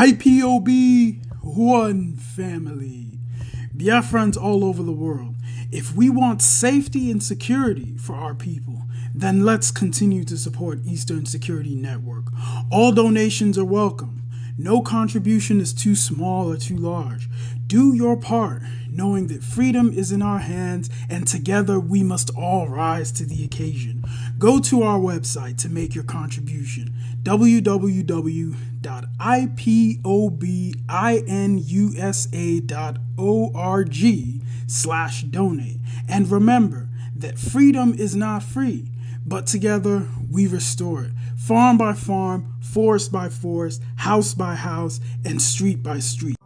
IPOB, one family. Biafrans all over the world. If we want safety and security for our people, then let's continue to support Eastern Security Network. All donations are welcome. No contribution is too small or too large. Do your part, knowing that freedom is in our hands and together we must all rise to the occasion. Go to our website to make your contribution www.ipobinUSA.org slash donate. And remember that freedom is not free, but together we restore it. Farm by farm, forest by forest, house by house, and street by street.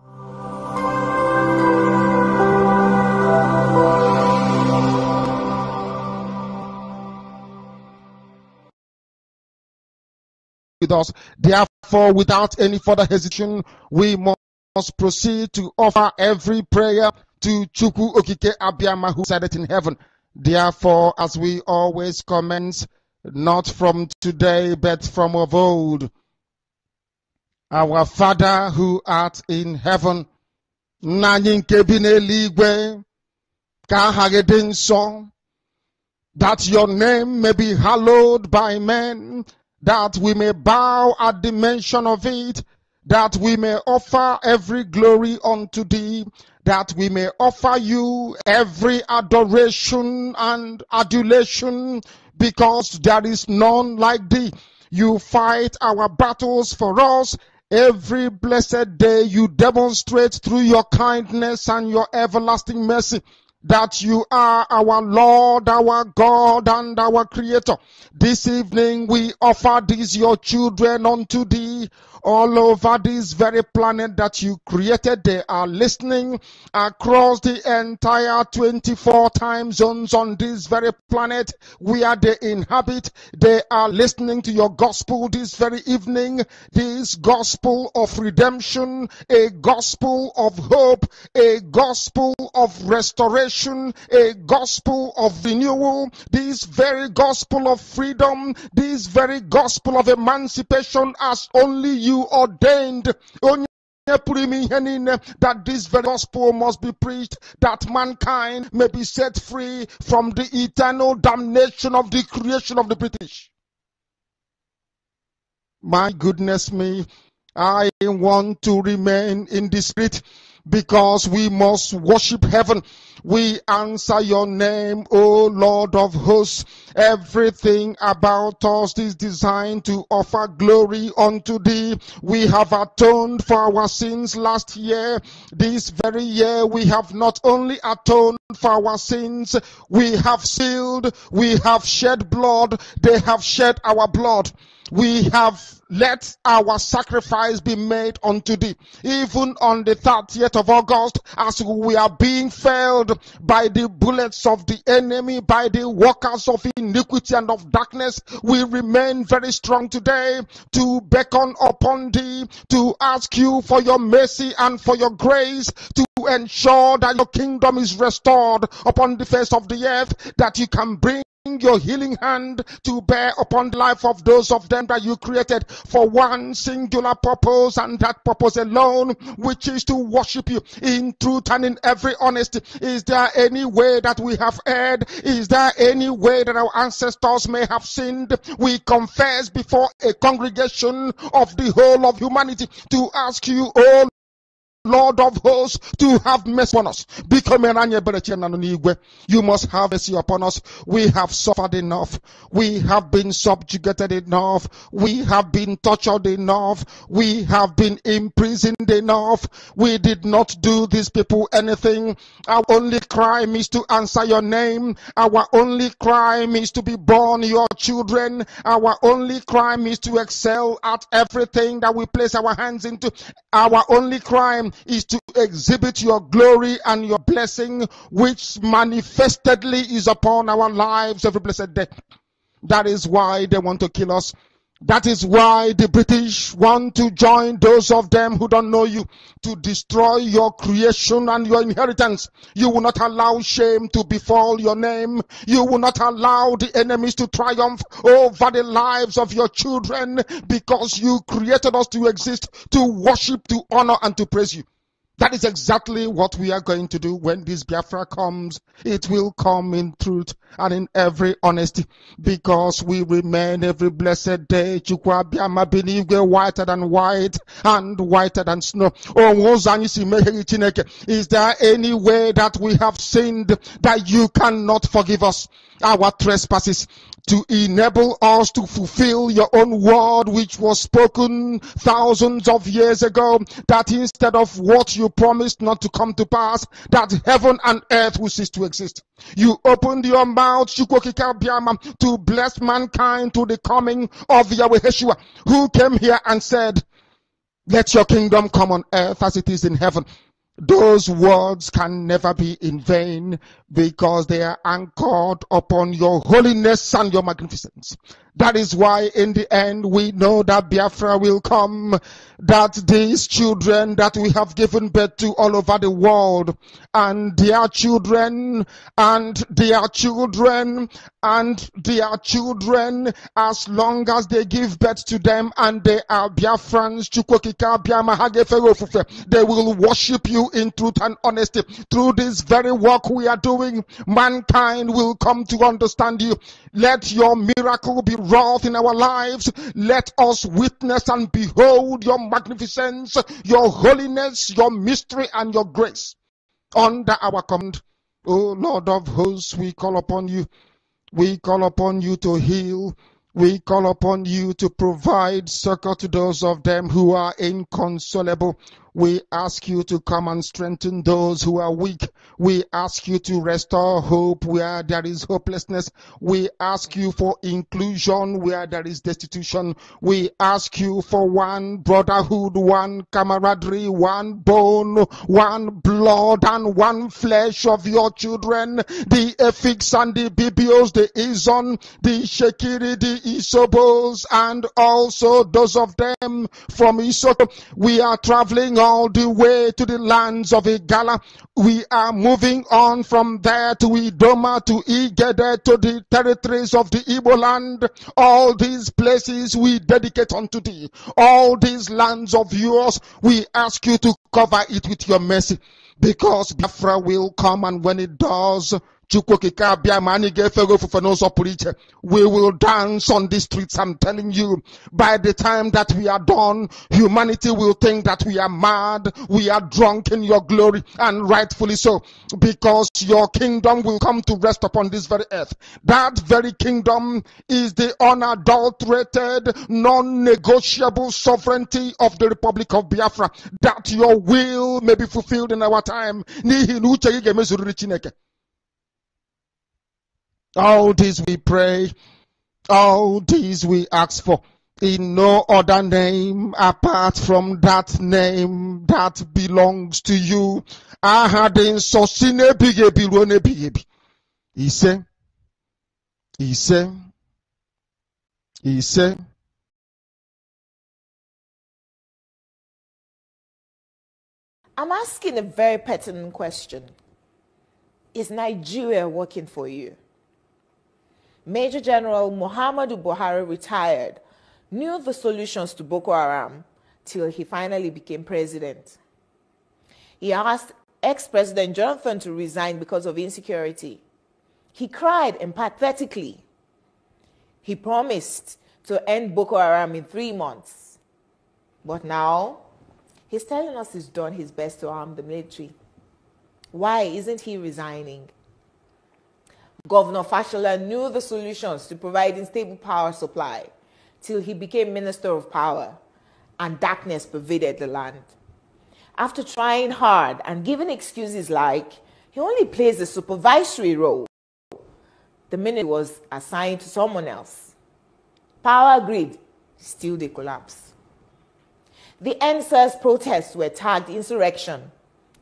With us. Therefore, without any further hesitation, we must proceed to offer every prayer to Chuku Okike Abiyama who said it in heaven. Therefore, as we always commence, not from today, but from of old, our Father who art in heaven, that your name may be hallowed by men, that we may bow at the mention of it, that we may offer every glory unto thee, that we may offer you every adoration and adulation, because there is none like thee. You fight our battles for us. Every blessed day you demonstrate through your kindness and your everlasting mercy that you are our Lord, our God, and our Creator. This evening we offer these your children unto thee all over this very planet that you created. They are listening across the entire 24 time zones on this very planet where they inhabit. They are listening to your gospel this very evening. This gospel of redemption, a gospel of hope, a gospel of restoration, a gospel of renewal, this very gospel of freedom, this very gospel of emancipation as only you ordained. Ihe niile that this very gospel must be preached that mankind may be set free from the eternal damnation of the creation of the British. My goodness me, I want to remain in the spirit because we must worship heaven. We answer your name, O Lord of hosts. Everything about us is designed to offer glory unto thee. We have atoned for our sins last year. This very year we have not only atoned for our sins, we have sealed, we have shed blood, they have shed our blood we have let our sacrifice be made unto thee. Even on the 30th of August, as we are being felled by the bullets of the enemy, by the workers of iniquity and of darkness, we remain very strong today to beckon upon thee, to ask you for your mercy and for your grace, to ensure that your kingdom is restored upon the face of the earth, that you can bring your healing hand to bear upon the life of those of them that you created for one singular purpose and that purpose alone, which is to worship you in truth and in every honesty. Is there any way that we have erred? Is there any way that our ancestors may have sinned? We confess before a congregation of the whole of humanity to ask you, oh Lord of hosts, to have mercy upon us. Become an anybody. You must have mercy upon us. We have suffered enough. We have been subjugated enough. We have been tortured enough. We have been imprisoned enough. We did not do these people anything. Our only crime is to answer your name. Our only crime is to be born your children. Our only crime is to excel at everything that we place our hands into. Our only crime is to exhibit your glory and your blessing, which manifestedly is upon our lives every blessed day. That is why they want to kill us. That is why the British want to join those of them who don't know you to destroy your creation and your inheritance. You will not allow shame to befall your name. You will not allow the enemies to triumph over the lives of your children because you created us to exist, to worship, to honor, and to praise you. That is exactly what we are going to do when this Biafra comes. It will come in truth and in every honesty because we remain every blessed day. Chukwabiama binigwe whiter than white and whiter than snow. Oh, is there any way that we have sinned that you cannot forgive us? Our trespasses to enable us to fulfill your own word which was spoken thousands of years ago that instead of what you promised not to come to pass that heaven and earth will cease to exist. You opened your mouth to bless mankind to the coming of Yahweh Yeshua who came here and said let your kingdom come on earth as it is in heaven those words can never be in vain because they are anchored upon your holiness and your magnificence. That is why in the end we know that Biafra will come, that these children that we have given birth to all over the world and their children and their children and their children as long as they give birth to them and they are Biafrans, they will worship you in truth and honesty. Through this very work we are doing, mankind will come to understand you. Let your miracle be wrought in our lives. Let us witness and behold your magnificence, your holiness, your mystery, and your grace. Under our command, O Lord of hosts, we call upon you. We call upon you to heal. We call upon you to provide succor to those of them who are inconsolable. We ask you to come and strengthen those who are weak. We ask you to restore hope where there is hopelessness. We ask you for inclusion where there is destitution. We ask you for one brotherhood, one camaraderie, one bone, one blood, and one flesh of your children. The Efiks and the Ibibios, the Izon, the Shekiri, the Isobos, and also those of them from Isoto. We are traveling all the way to the lands of Igala. We are moving on from there to Idoma, to Igede, to the territories of the Igbo land. All these places we dedicate unto thee. All these lands of yours, we ask you to cover it with your mercy. Because Biafra will come and when it does, we will dance on the streets. I'm telling you, by the time that we are done, humanity will think that we are mad, we are drunk in your glory, and rightfully so, because your kingdom will come to rest upon this very earth. That very kingdom is the unadulterated, non negotiable sovereignty of the Republic of Biafra, that your will may be fulfilled in our time. All this we pray, all this we ask for in no other name apart from that name that belongs to you. Aha dị nsọ si n'ebighị ebi ruo n'ebighị ebi. Ise, ise, ise. I'm asking a very pertinent question. Is Nigeria working for you? Major General Muhammadu Buhari retired, knew the solutions to Boko Haram till he finally became president. He asked ex-president Jonathan to resign because of insecurity. He cried empathetically. He promised to end Boko Haram in three months. But now, he's telling us he's done his best to arm the military. Why isn't he resigning? Governor Fashola knew the solutions to providing stable power supply till he became Minister of Power and darkness pervaded the land. After trying hard and giving excuses like he only plays a supervisory role, the minute was assigned to someone else. Power grid, still they collapse. The EndSARS protests were tagged insurrection.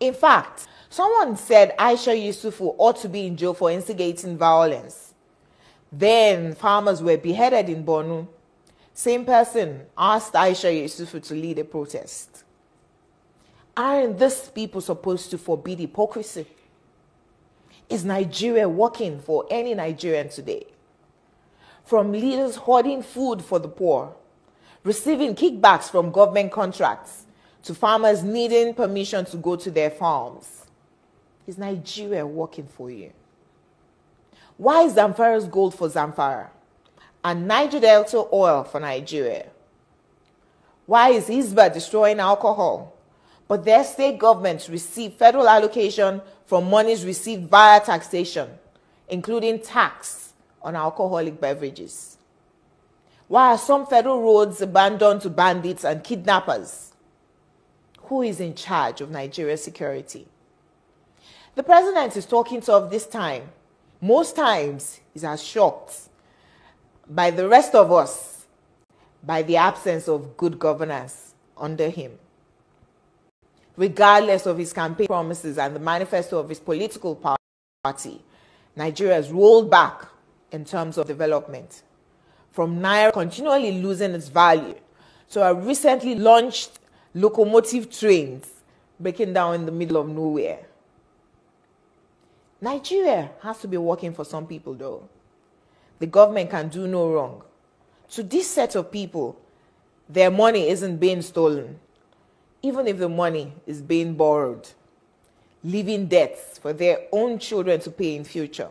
In fact, Someone said Aisha Yesufu ought to be in jail for instigating violence. Then farmers were beheaded in Borno. Same person asked Aisha Yesufu to lead a protest. Aren't these people supposed to forbid hypocrisy? Is Nigeria working for any Nigerian today? From leaders hoarding food for the poor, receiving kickbacks from government contracts, to farmers needing permission to go to their farms. Is Nigeria working for you? Why is Zamfara's gold for Zamfara and Niger Delta oil for Nigeria? Why is Hisbah destroying alcohol, but their state governments receive federal allocation from monies received via taxation, including tax on alcoholic beverages? Why are some federal roads abandoned to bandits and kidnappers? Who is in charge of Nigeria's security? The president is talking tough this time. Most times, he's as shocked by the rest of us by the absence of good governance under him. Regardless of his campaign promises and the manifesto of his political party, Nigeria has rolled back in terms of development. From Naira continually losing its value to a recently launched locomotive trains breaking down in the middle of nowhere. Nigeria has to be working for some people, though. The government can do no wrong. To this set of people, their money isn't being stolen, even if the money is being borrowed, leaving debts for their own children to pay in future.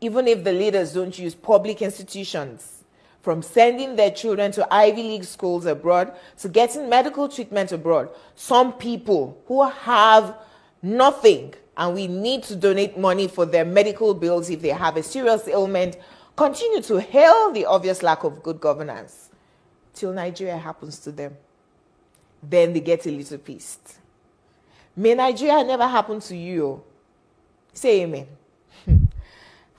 Even if the leaders don't use public institutions, from sending their children to Ivy League schools abroad to getting medical treatment abroad, some people who have nothing and we need to donate money for their medical bills if they have a serious ailment continue to hail the obvious lack of good governance till Nigeria happens to them then they get a little pissed. May Nigeria never happen to you. Say amen.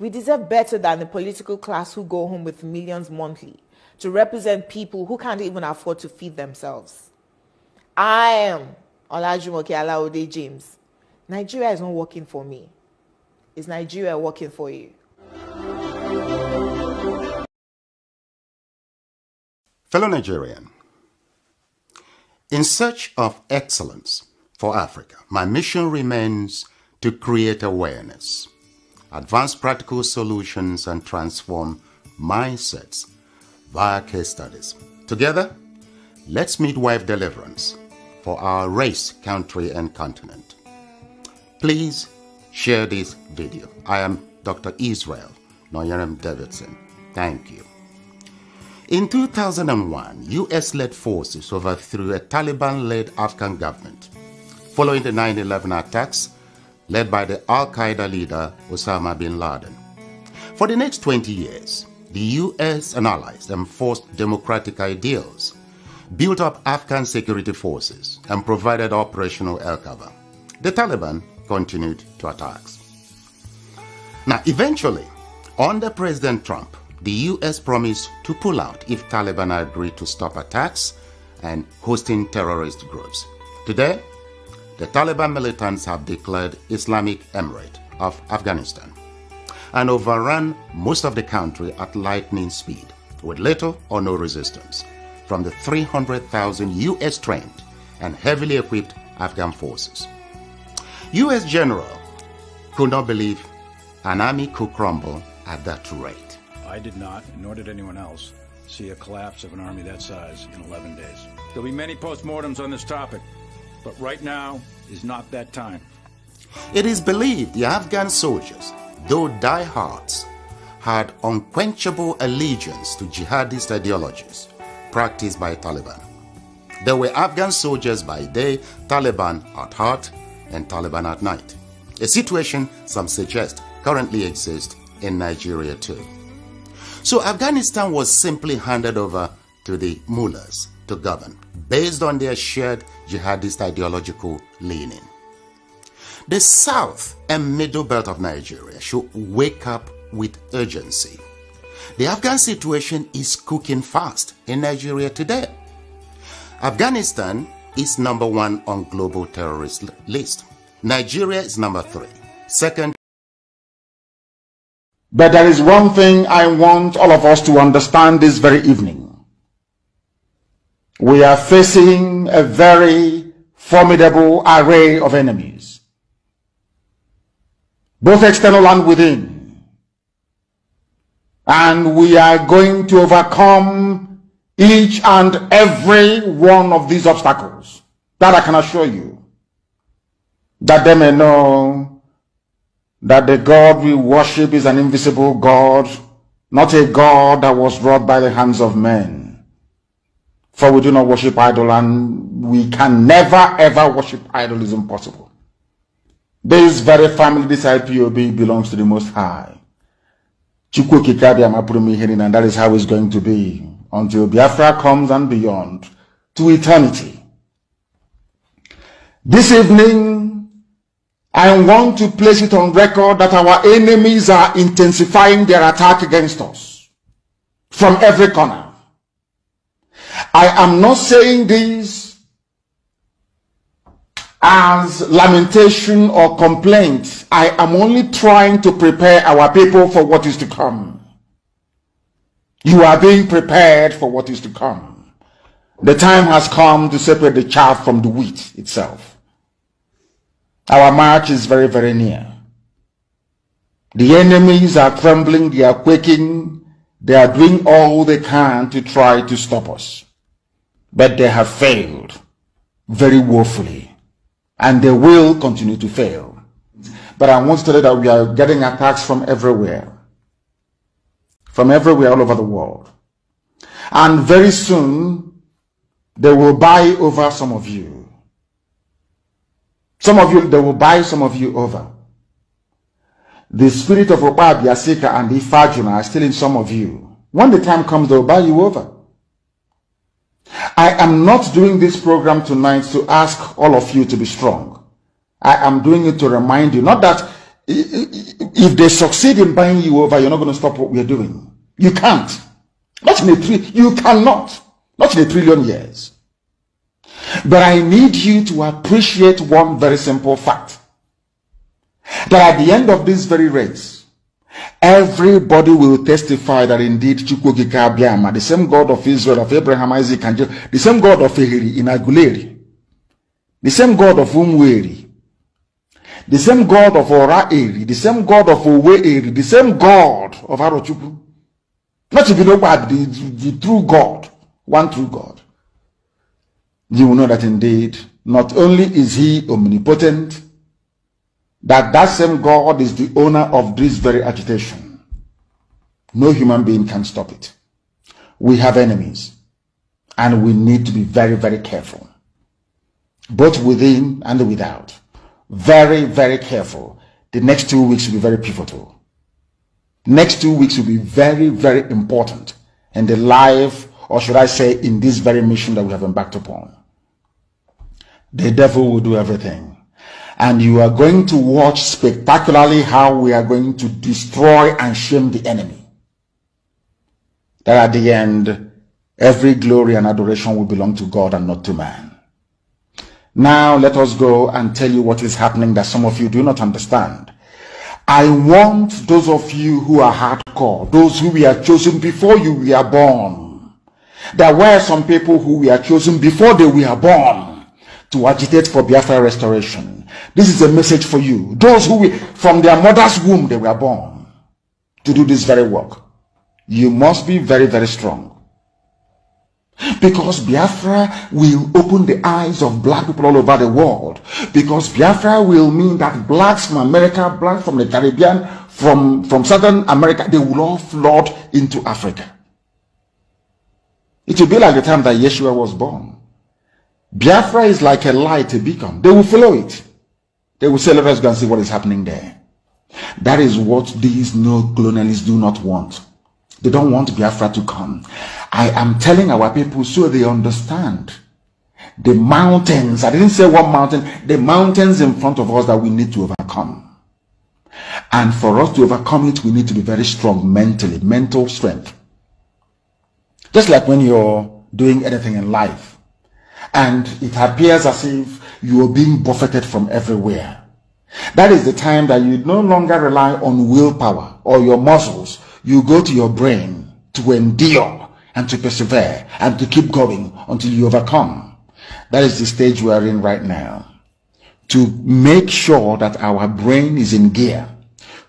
We deserve better than the political class who go home with millions monthly to represent people who can't even afford to feed themselves. I am Olajumoke Alaode James. Nigeria is not working for me. Is Nigeria working for you? Fellow Nigerian, in search of excellence for Africa, my mission remains to create awareness, advance practical solutions, and transform mindsets via case studies. Together, let's midwife deliverance for our race, country, and continent. Please share this video. I am Dr. Israel Noyaram Davidson. Thank you. In 2001, US led forces overthrew a Taliban led Afghan government following the 9 11 attacks led by the Al Qaeda leader Osama bin Laden. For the next 20 years, the US and allies enforced democratic ideals, built up Afghan security forces, and provided operational air cover. The Taliban continued to attacks. Now, eventually, under President Trump, the US promised to pull out if Taliban agreed to stop attacks and hosting terrorist groups. Today, the Taliban militants have declared Islamic Emirate of Afghanistan and overrun most of the country at lightning speed with little or no resistance from the 300,000 US trained and heavily equipped Afghan forces. US general could not believe an army could crumble at that rate. I did not, nor did anyone else, see a collapse of an army that size in 11 days. There'll be many postmortems on this topic, but right now is not that time. It is believed the Afghan soldiers, though diehards, had unquenchable allegiance to jihadist ideologies practiced by Taliban. There were Afghan soldiers by day, Taliban at heart, and Taliban at night. A situation some suggest currently exists in Nigeria too. So Afghanistan was simply handed over to the mullahs to govern based on their shared jihadist ideological leaning. The south and middle belt of Nigeria should wake up with urgency. The Afghan situation is cooking fast in Nigeria today. Afghanistan is number one on global terrorist list. Nigeria is number three. Second But there is one thing I want all of us to understand this very evening. We are facing a very formidable array of enemies, both external and within. And we are going to overcome each and every one of these obstacles. That I can assure you. That they may know that the God we worship is an invisible God, not a God that was wrought by the hands of men. For we do not worship idol and we can never ever worship idol is impossible. This very family, this IPOB belongs to the Most High. And that is how it's going to be until Biafra comes and beyond to eternity. This evening, I want to place it on record that our enemies are intensifying their attack against us from every corner. I am not saying this as lamentation or complaint. I am only trying to prepare our people for what is to come. You are being prepared for what is to come. The time has come to separate the chaff from the wheat itself. Our march is very, very near. The enemies are trembling, they are quaking, they are doing all they can to try to stop us. But they have failed very woefully, and they will continue to fail. But I want to tell you that we are getting attacks from everywhere from everywhere all over the world. And very soon, they will buy over some of you. Some of you, they will buy some of you over. The spirit of Obabiasika and Ifeajuna are still in some of you. When the time comes, they will buy you over. I am not doing this program tonight to ask all of you to be strong. I am doing it to remind you, not that if they succeed in buying you over, you're not going to stop what we're doing. You can't. Not in a three, you cannot. Not in a trillion years. But I need you to appreciate one very simple fact. That at the end of this very race, everybody will testify that indeed Chukwukika Abiyama, the same God of Israel, of Abraham, Isaac, and Jacob, the same God of Ehiri in Aguleri, the same God of Umweri, the same God of Ora Eri, the same God of Owe Eri, the same God of Arochukwu. Not if you know what the, the, the true God, one true God. You will know that indeed, not only is he omnipotent, that that same God is the owner of this very agitation. No human being can stop it. We have enemies and we need to be very, very careful, both within and without very, very careful. The next two weeks will be very pivotal. Next two weeks will be very, very important in the life, or should I say, in this very mission that we have embarked upon. The devil will do everything. And you are going to watch spectacularly how we are going to destroy and shame the enemy. That at the end, every glory and adoration will belong to God and not to man. Now let us go and tell you what is happening that some of you do not understand. I want those of you who are hardcore, those who were chosen before you we are born. There were some people who we are chosen before they were born to agitate for Biafra restoration. This is a message for you. Those who from their mother's womb they were born to do this very work. You must be very, very strong. Because Biafra will open the eyes of black people all over the world. Because Biafra will mean that blacks from America, blacks from the Caribbean, from, from Southern America, they will all flood into Africa. It will be like the time that Yeshua was born. Biafra is like a light, a beacon. They will follow it. They will say, let us go and see what is happening there. That is what these no-colonialists do not want. They don't want Biafra to come. I am telling our people so they understand. The mountains, I didn't say one mountain, the mountains in front of us that we need to overcome. And for us to overcome it, we need to be very strong mentally, mental strength. Just like when you're doing anything in life and it appears as if you are being buffeted from everywhere. That is the time that you no longer rely on willpower or your muscles you go to your brain to endure and to persevere and to keep going until you overcome. That is the stage we are in right now. To make sure that our brain is in gear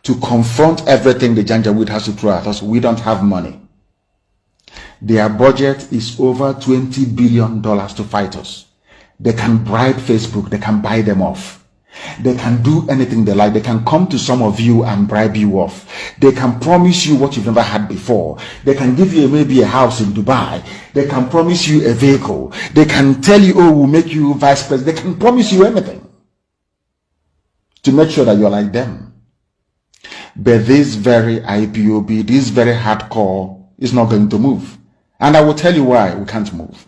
to confront everything the Janjaweed has to throw at us. We don't have money. Their budget is over $20 billion to fight us. They can bribe Facebook. They can buy them off. They can do anything they like. They can come to some of you and bribe you off. They can promise you what you've never had before. They can give you maybe a house in Dubai. They can promise you a vehicle. They can tell you, oh, we'll make you vice president. They can promise you anything to make sure that you're like them. But this very IPOB, this very hardcore is not going to move. And I will tell you why we can't move.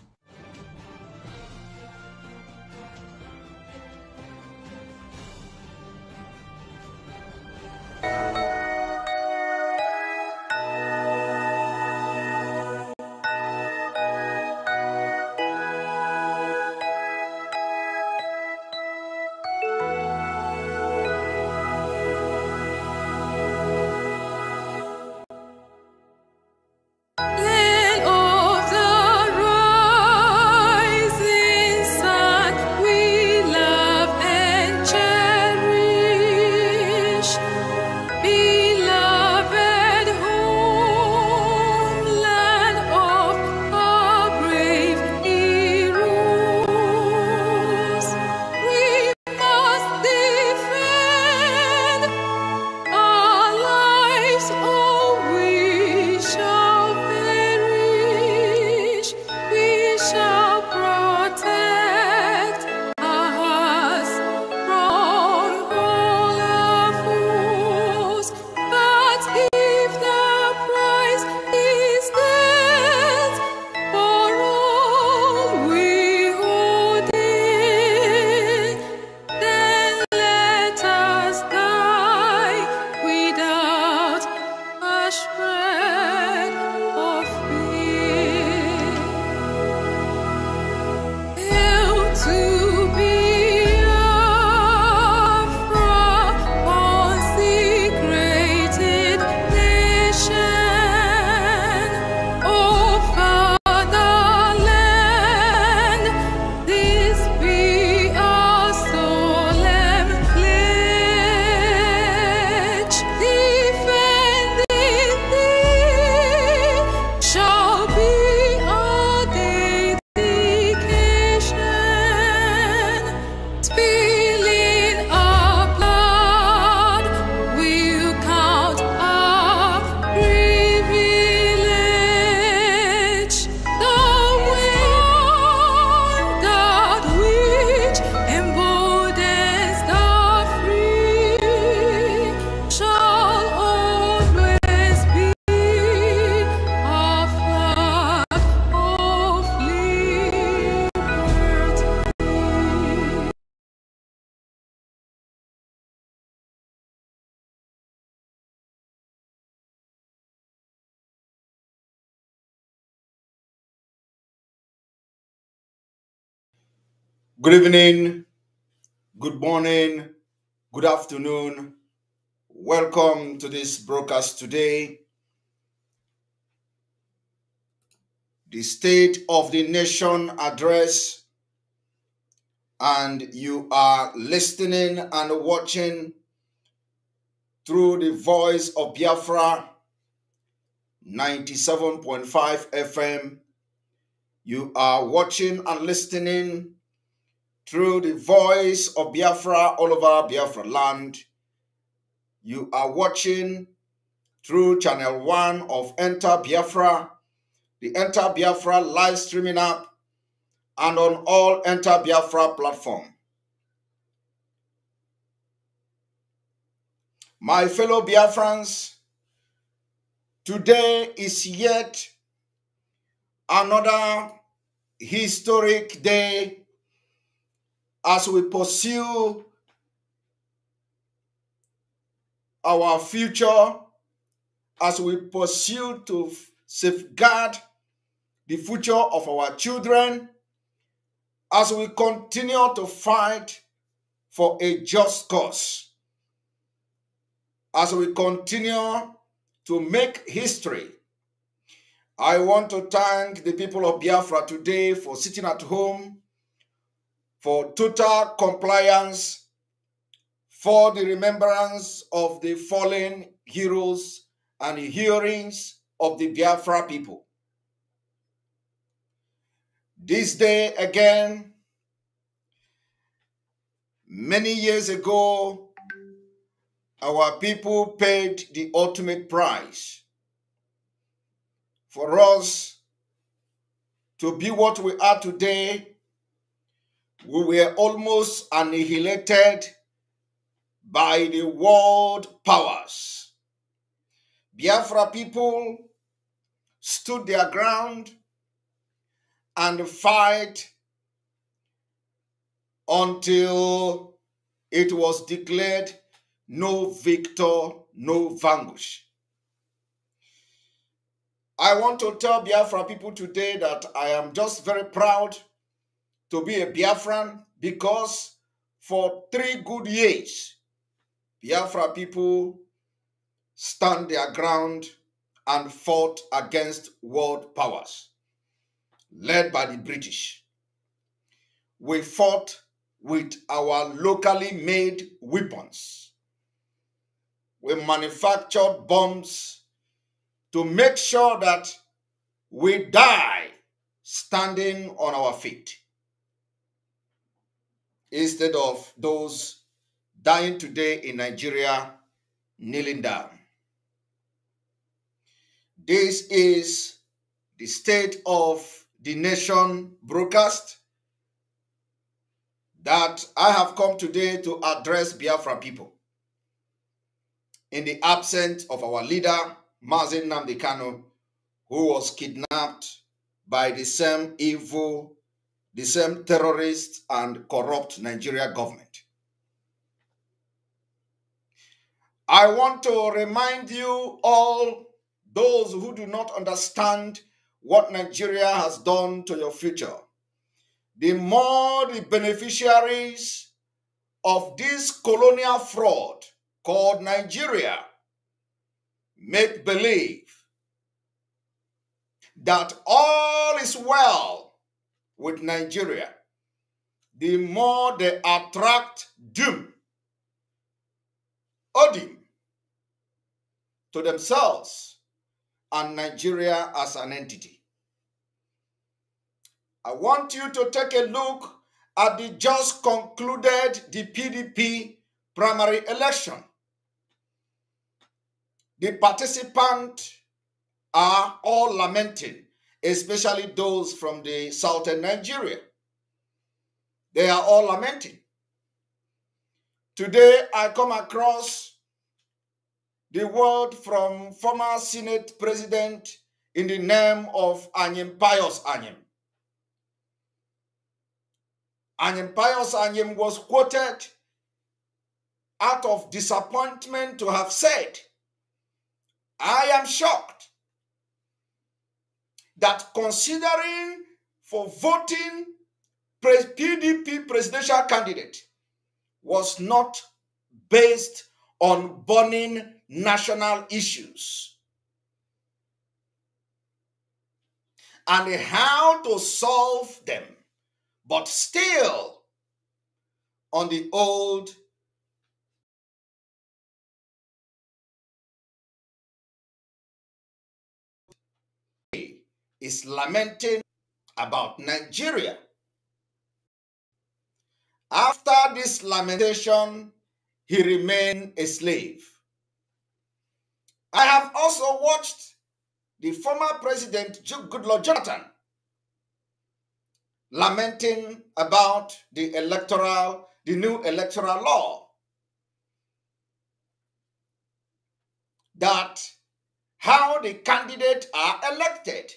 Good evening, good morning, good afternoon. Welcome to this broadcast today. The State of the Nation address, and you are listening and watching through the voice of Biafra 97.5 FM. You are watching and listening through the voice of Biafra all over Biafra land. You are watching through channel one of Enter Biafra, the Enter Biafra live streaming app, and on all Enter Biafra platform. My fellow Biafrans, today is yet another historic day as we pursue our future, as we pursue to safeguard the future of our children, as we continue to fight for a just cause, as we continue to make history, I want to thank the people of Biafra today for sitting at home, for total compliance, for the remembrance of the fallen heroes and hearings of the Biafra people. This day again, many years ago, our people paid the ultimate price for us to be what we are today. We were almost annihilated by the world powers. Biafra people stood their ground and fight until it was declared no victor, no vanquish. I want to tell Biafra people today that I am just very proud to be a Biafran because for three good years, Biafra people stand their ground and fought against world powers led by the British. We fought with our locally made weapons. We manufactured bombs to make sure that we die standing on our feet instead of those dying today in Nigeria kneeling down. This is the state of the nation broadcast that I have come today to address Biafra people. In the absence of our leader, Mazi Nnamdi Kanu, who was kidnapped by the same evil, the same terrorist and corrupt Nigeria government. I want to remind you all, those who do not understand what Nigeria has done to your future, the more the beneficiaries of this colonial fraud called Nigeria make believe that all is well with Nigeria, the more they attract doom, odium to themselves and Nigeria as an entity. I want you to take a look at the just concluded the PDP primary election. The participants are all lamenting, especially those from the southern Nigeria. They are all lamenting. Today, I come across the word from former Senate President in the name of Anyim Pius Anyim. Anyim Pius Anyim was quoted out of disappointment to have said, I am shocked that considering for voting PDP presidential candidate was not based on burning national issues. And how to solve them, but still on the old is lamenting about Nigeria. After this lamentation, he remained a slave. I have also watched the former president Goodluck Jonathan lamenting about the electoral, the new electoral law that how the candidates are elected.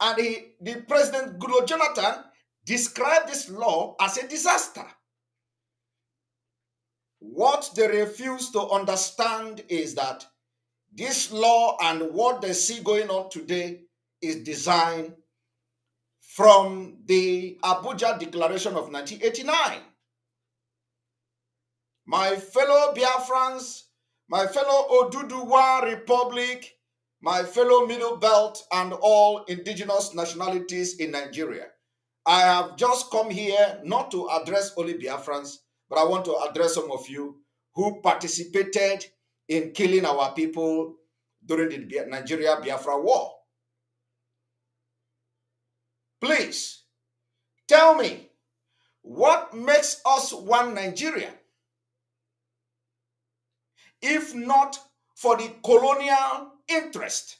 And he, the president Goodluck Jonathan described this law as a disaster. What they refuse to understand is that this law and what they see going on today is designed from the Abuja Declaration of 1989. My fellow Biafrans, my fellow Oduduwa Republic, my fellow Middle Belt, and all indigenous nationalities in Nigeria. I have just come here not to address only Biafrans, but I want to address some of you who participated in killing our people during the Nigeria Biafra war. Please tell me what makes us one Nigeria? If not for the colonial interest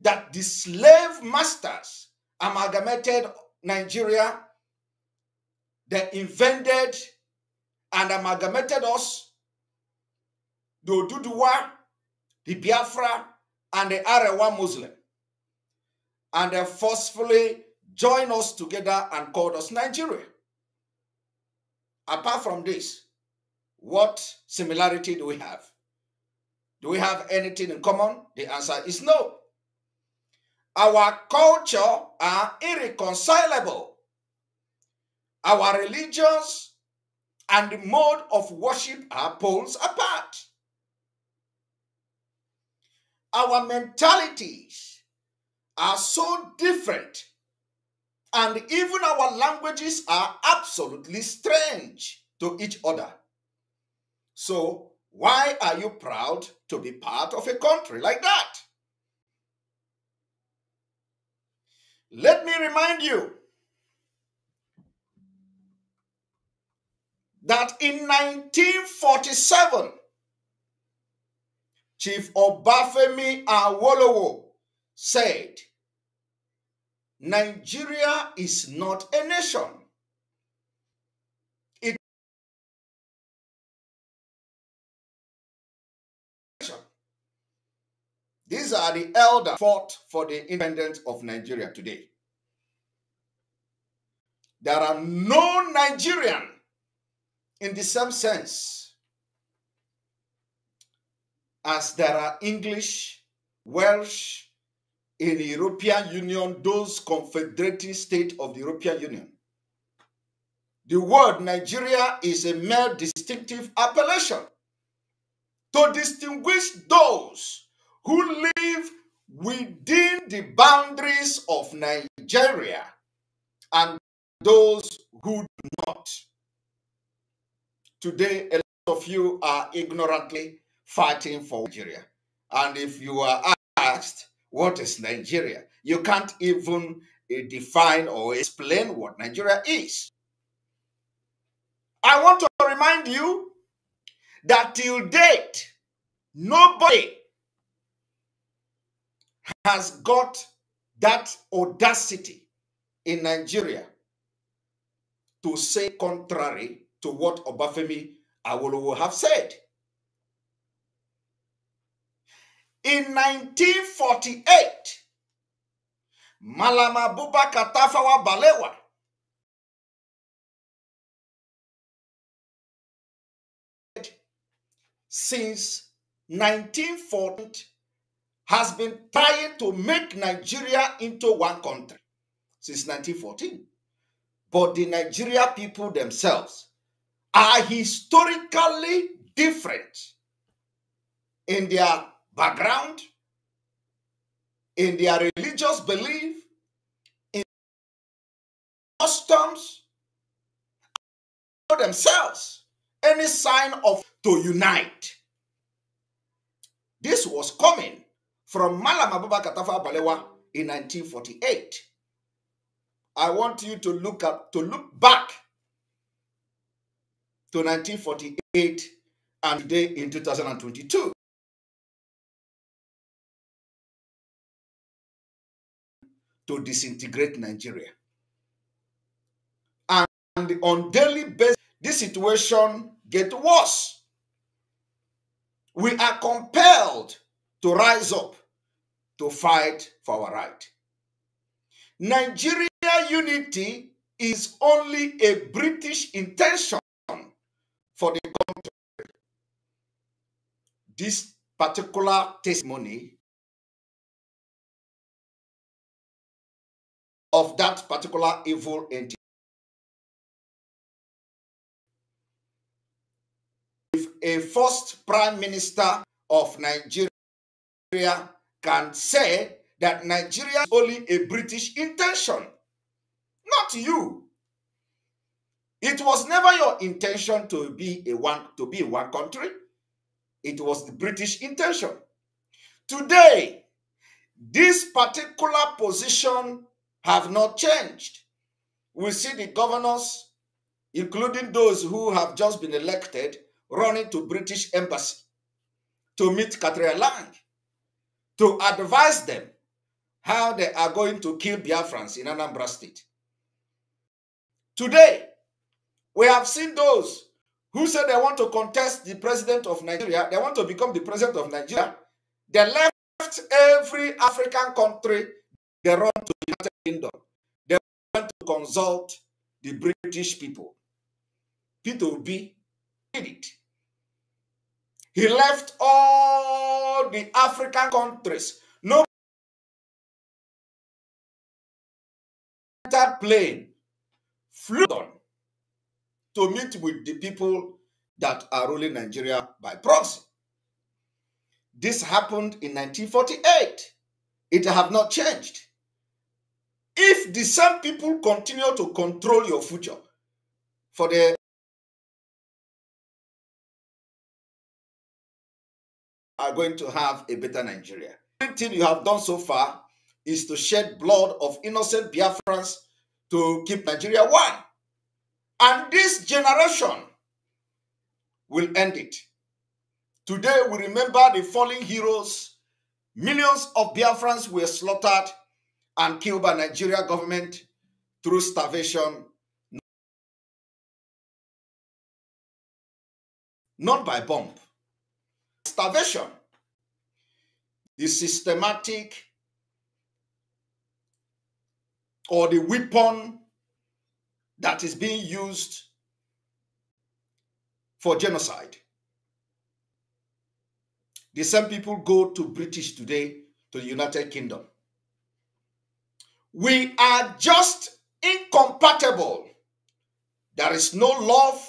that the slave masters amalgamated Nigeria, they invented and amalgamated us, the Oduduwa, the Biafra, and the Arewa Muslim. And they forcefully joined us together and called us Nigeria. Apart from this, what similarity do we have? Do we have anything in common? The answer is no. Our culture are irreconcilable. Our religions and the mode of worship are poles apart. Our mentalities are so different, and even our languages are absolutely strange to each other. So, why are you proud to be part of a country like that? Let me remind you that in 1947, Chief Obafemi Awolowo said, Nigeria is not a nation. These are the elders fought for the independence of Nigeria today. There are no Nigerian in the same sense as there are English, Welsh, in the European Union, those confederating states of the European Union. The word Nigeria is a mere distinctive appellation to distinguish those who live within the boundaries of Nigeria and those who do not. Today, a lot of you are ignorantly fighting for Nigeria. And if you are asked, what is Nigeria? You can't even uh, define or explain what Nigeria is. I want to remind you that till date, nobody has got that audacity in Nigeria to say contrary to what Obafemi Awolowo have said. In 1948, Malam Abubakar Tafawa Balewa since 1940 has been trying to make Nigeria into one country since 1914. But the Nigeria people themselves are historically different in their background, in their religious belief, in customs, themselves any sign of to unite. This was coming from Malam Abubakar Balewa in 1948. I want you to look at to look back to 1948 and today in 2022. To disintegrate Nigeria. And on daily basis, this situation get worse. We are compelled to rise up to fight for our right. Nigeria unity is only a British intention for the country. This particular testimony of that particular evil entity. If a first prime minister of Nigeria can say that Nigeria is only a British intention, not you. It was never your intention to be a one to be one country. It was the British intention. Today, this particular position have not changed. We see the governors, including those who have just been elected, running to British embassy to meet Catriona Laing to advise them how they are going to kill Biafrans in Anambra State. Today, we have seen those who said they want to contest the president of Nigeria, they want to become the president of Nigeria. They left every African country, they run to the United Kingdom. They went to consult the British people. Peter Obi did it. He left all the African countries. No plane flew on to meet with the people that are ruling Nigeria by proxy. This happened in 1948. It have not changed. If the same people continue to control your future for the are going to have a better Nigeria. Everything you have done so far is to shed blood of innocent Biafrans to keep Nigeria one. And this generation will end it. Today we remember the fallen heroes. Millions of Biafrans were slaughtered and killed by Nigeria government through starvation, not by bomb. Starvation, the systematic or the weapon that is being used for genocide. The same people go to British today, to the United Kingdom. We are just incompatible. There is no love,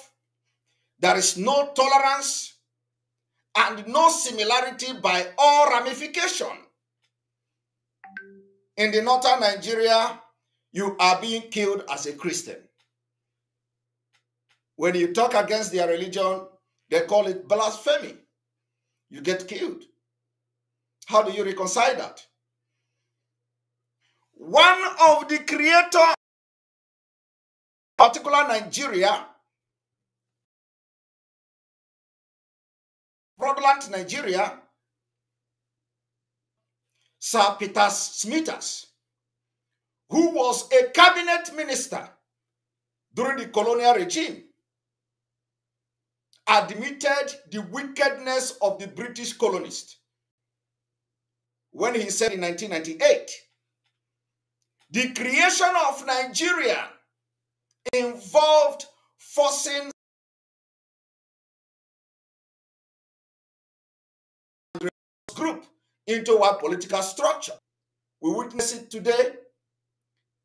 there is no tolerance, and no similarity by all ramification. In the northern Nigeria, you are being killed as a Christian. When you talk against their religion, they call it blasphemy. You get killed. How do you reconcile that? One of the creator, particular Nigeria, fraudulent Nigeria, Sir Peter Smithers, who was a cabinet minister during the colonial regime, admitted the wickedness of the British colonists when he said in 1998 the creation of Nigeria involved forcing group into our political structure. We witness it today.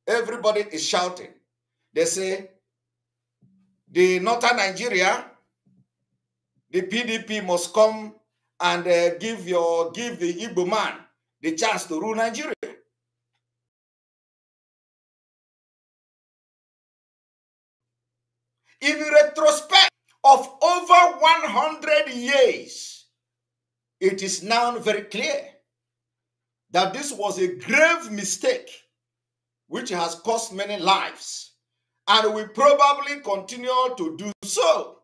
Everybody is shouting. They say the northern Nigeria the PDP must come and uh, give your give the Igbo man the chance to rule Nigeria. In retrospect of over 100 years, it is now very clear that this was a grave mistake which has cost many lives and will probably continue to do so.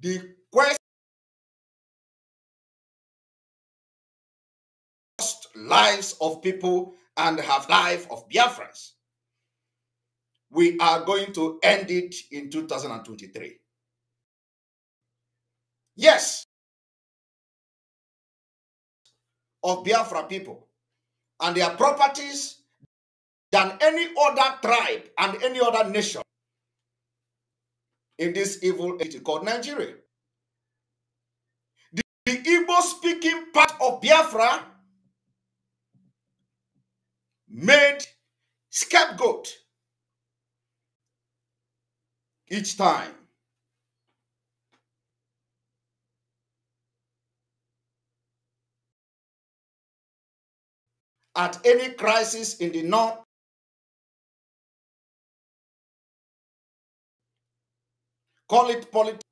the quest lives of people and have life of Biafrans. We are going to end it in 2023. Yes, of Biafra people and their properties than any other tribe and any other nation in this evil entity called Nigeria. The, the Igbo speaking part of Biafra made scapegoat each time. At any crisis in the north. Call it politics.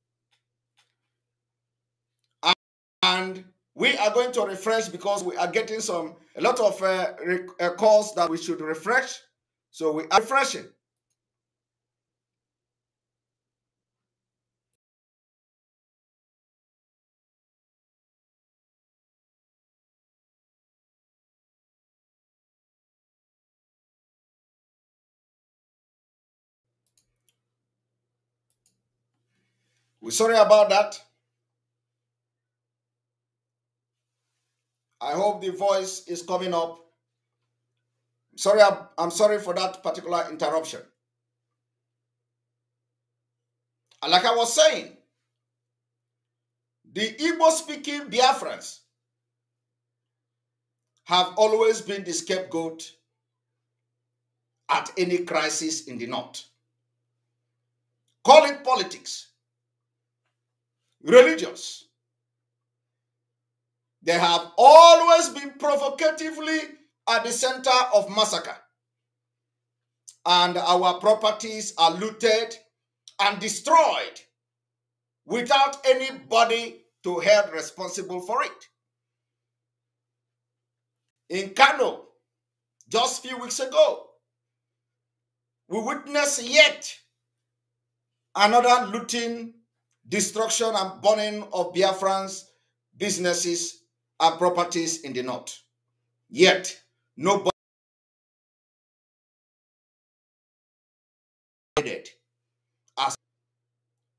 And we are going to refresh because we are getting some a lot of uh, uh, calls that we should refresh. So we are refreshing. We're sorry about that. I hope the voice is coming up. Sorry, I'm, sorry for that particular interruption. And like I was saying, the Igbo speaking Biafrans have always been the scapegoat at any crisis in the north. Call it politics religious. They have always been provocatively at the center of massacre. And our properties are looted and destroyed without anybody to held responsible for it. In Kano, just a few weeks ago, we witnessed yet another looting destruction and burning of Biafrans' businesses and properties in the north. Yet, nobody as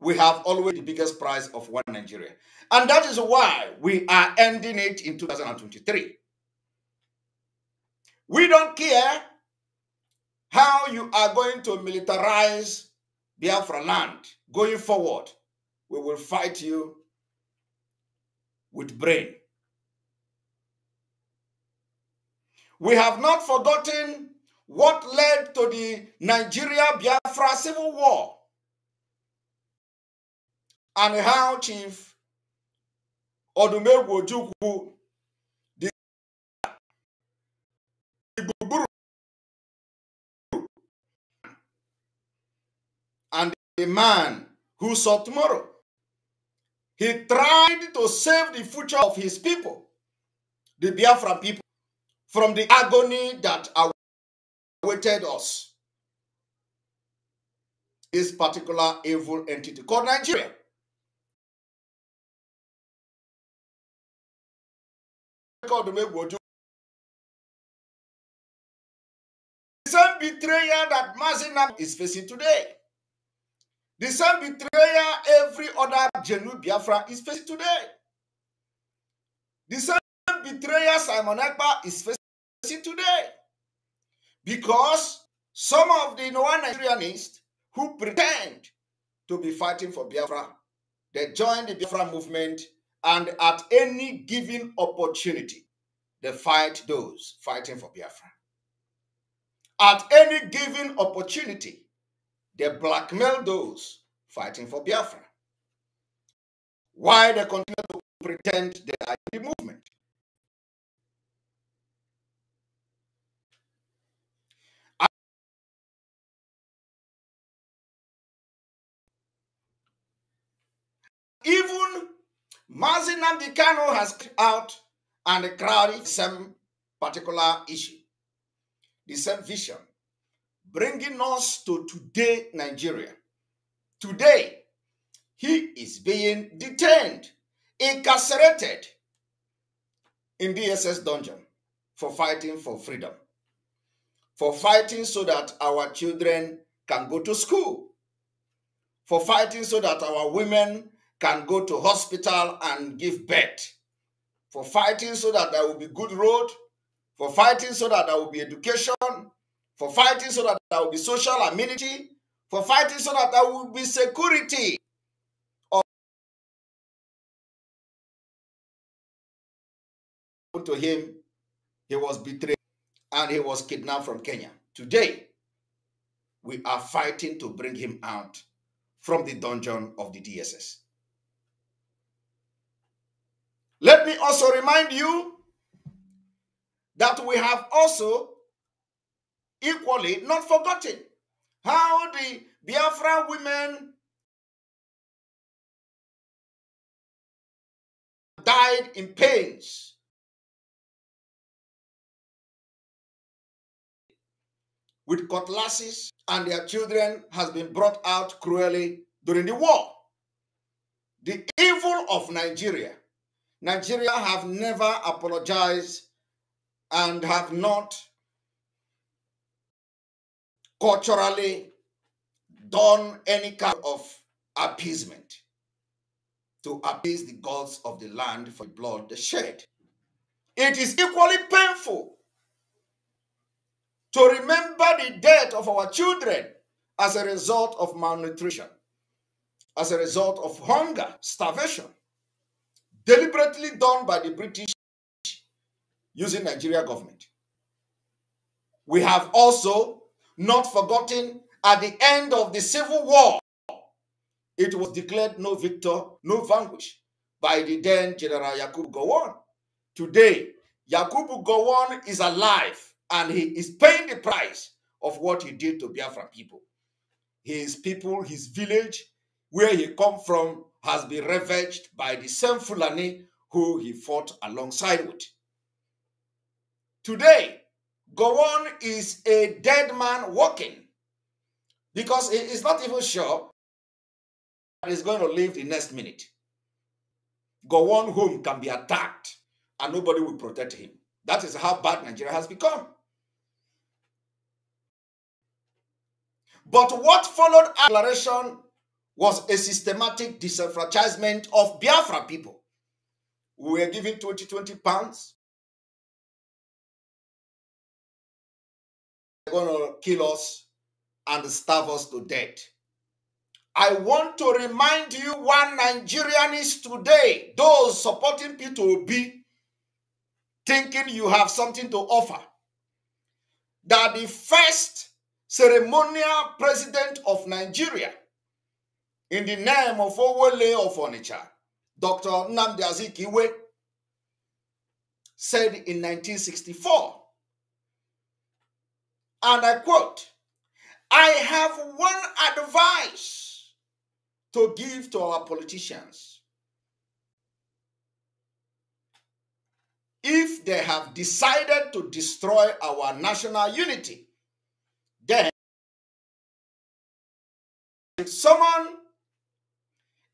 we have always the biggest prize of one Nigeria. And that is why we are ending it in 2023. We don't care how you are going to militarize Biafra land going forward we will fight you with brain. We have not forgotten what led to the Nigeria Biafra Civil War and how Chief Odumegwu Ojukwu, and the man who saw tomorrow. He tried to save the future of his people, the Biafra people, from the agony that awaited us. This particular evil entity called Nigeria. The same betrayal that Mazinab is facing today. The same betrayal every other genuine Biafra is facing today. The same betrayal Simon Ekpa is facing today. Because some of the non Nigerianists who pretend to be fighting for Biafra, they join the Biafra movement and at any given opportunity, they fight those fighting for Biafra. At any given opportunity, they blackmail those fighting for Biafra. Why they continue to pretend they are in the movement. Even Mazi Nnamdi has out and crowd the same particular issue, the same vision bringing us to today, Nigeria. Today, he is being detained, incarcerated in DSS dungeon for fighting for freedom, for fighting so that our children can go to school, for fighting so that our women can go to hospital and give birth, for fighting so that there will be good road, for fighting so that there will be education, for fighting so that there will be social amenity, for fighting so that there will be security. To him, he was betrayed and he was kidnapped from Kenya. Today, we are fighting to bring him out from the dungeon of the DSS. Let me also remind you that we have also equally not forgotten how the Biafra women died in pains. With cutlasses, and their children has been brought out cruelly during the war. The evil of Nigeria. Nigeria have never apologized and have not culturally done any kind of appeasement to appease the gods of the land for blood shed. It is equally painful to remember the death of our children as a result of malnutrition, as a result of hunger, starvation, deliberately done by the British using Nigeria government. We have also not forgotten at the end of the Civil War, it was declared no victor, no vanquish by the then General Yakubu Gowon. Today, Yakubu Gowon is alive and he is paying the price of what he did to Biafra people. His people, his village, where he come from, has been ravaged by the same Fulani who he fought alongside with. Today, Gowon is a dead man walking because he is not even sure that he's going to live the next minute. Gowon home can be attacked and nobody will protect him. That is how bad Nigeria has become. But what followed our declaration was a systematic disenfranchisement of Biafra people. We were given 20, 20 pounds. Going to kill us and starve us to death. I want to remind you one Nigerian is today, those supporting P2B, thinking you have something to offer, that the first ceremonial president of Nigeria in the name of Owole of Onitsha, Dr. Nnamdi Azikiwe, said in 1964, and I quote, I have one advice to give to our politicians. If they have decided to destroy our national unity, then summon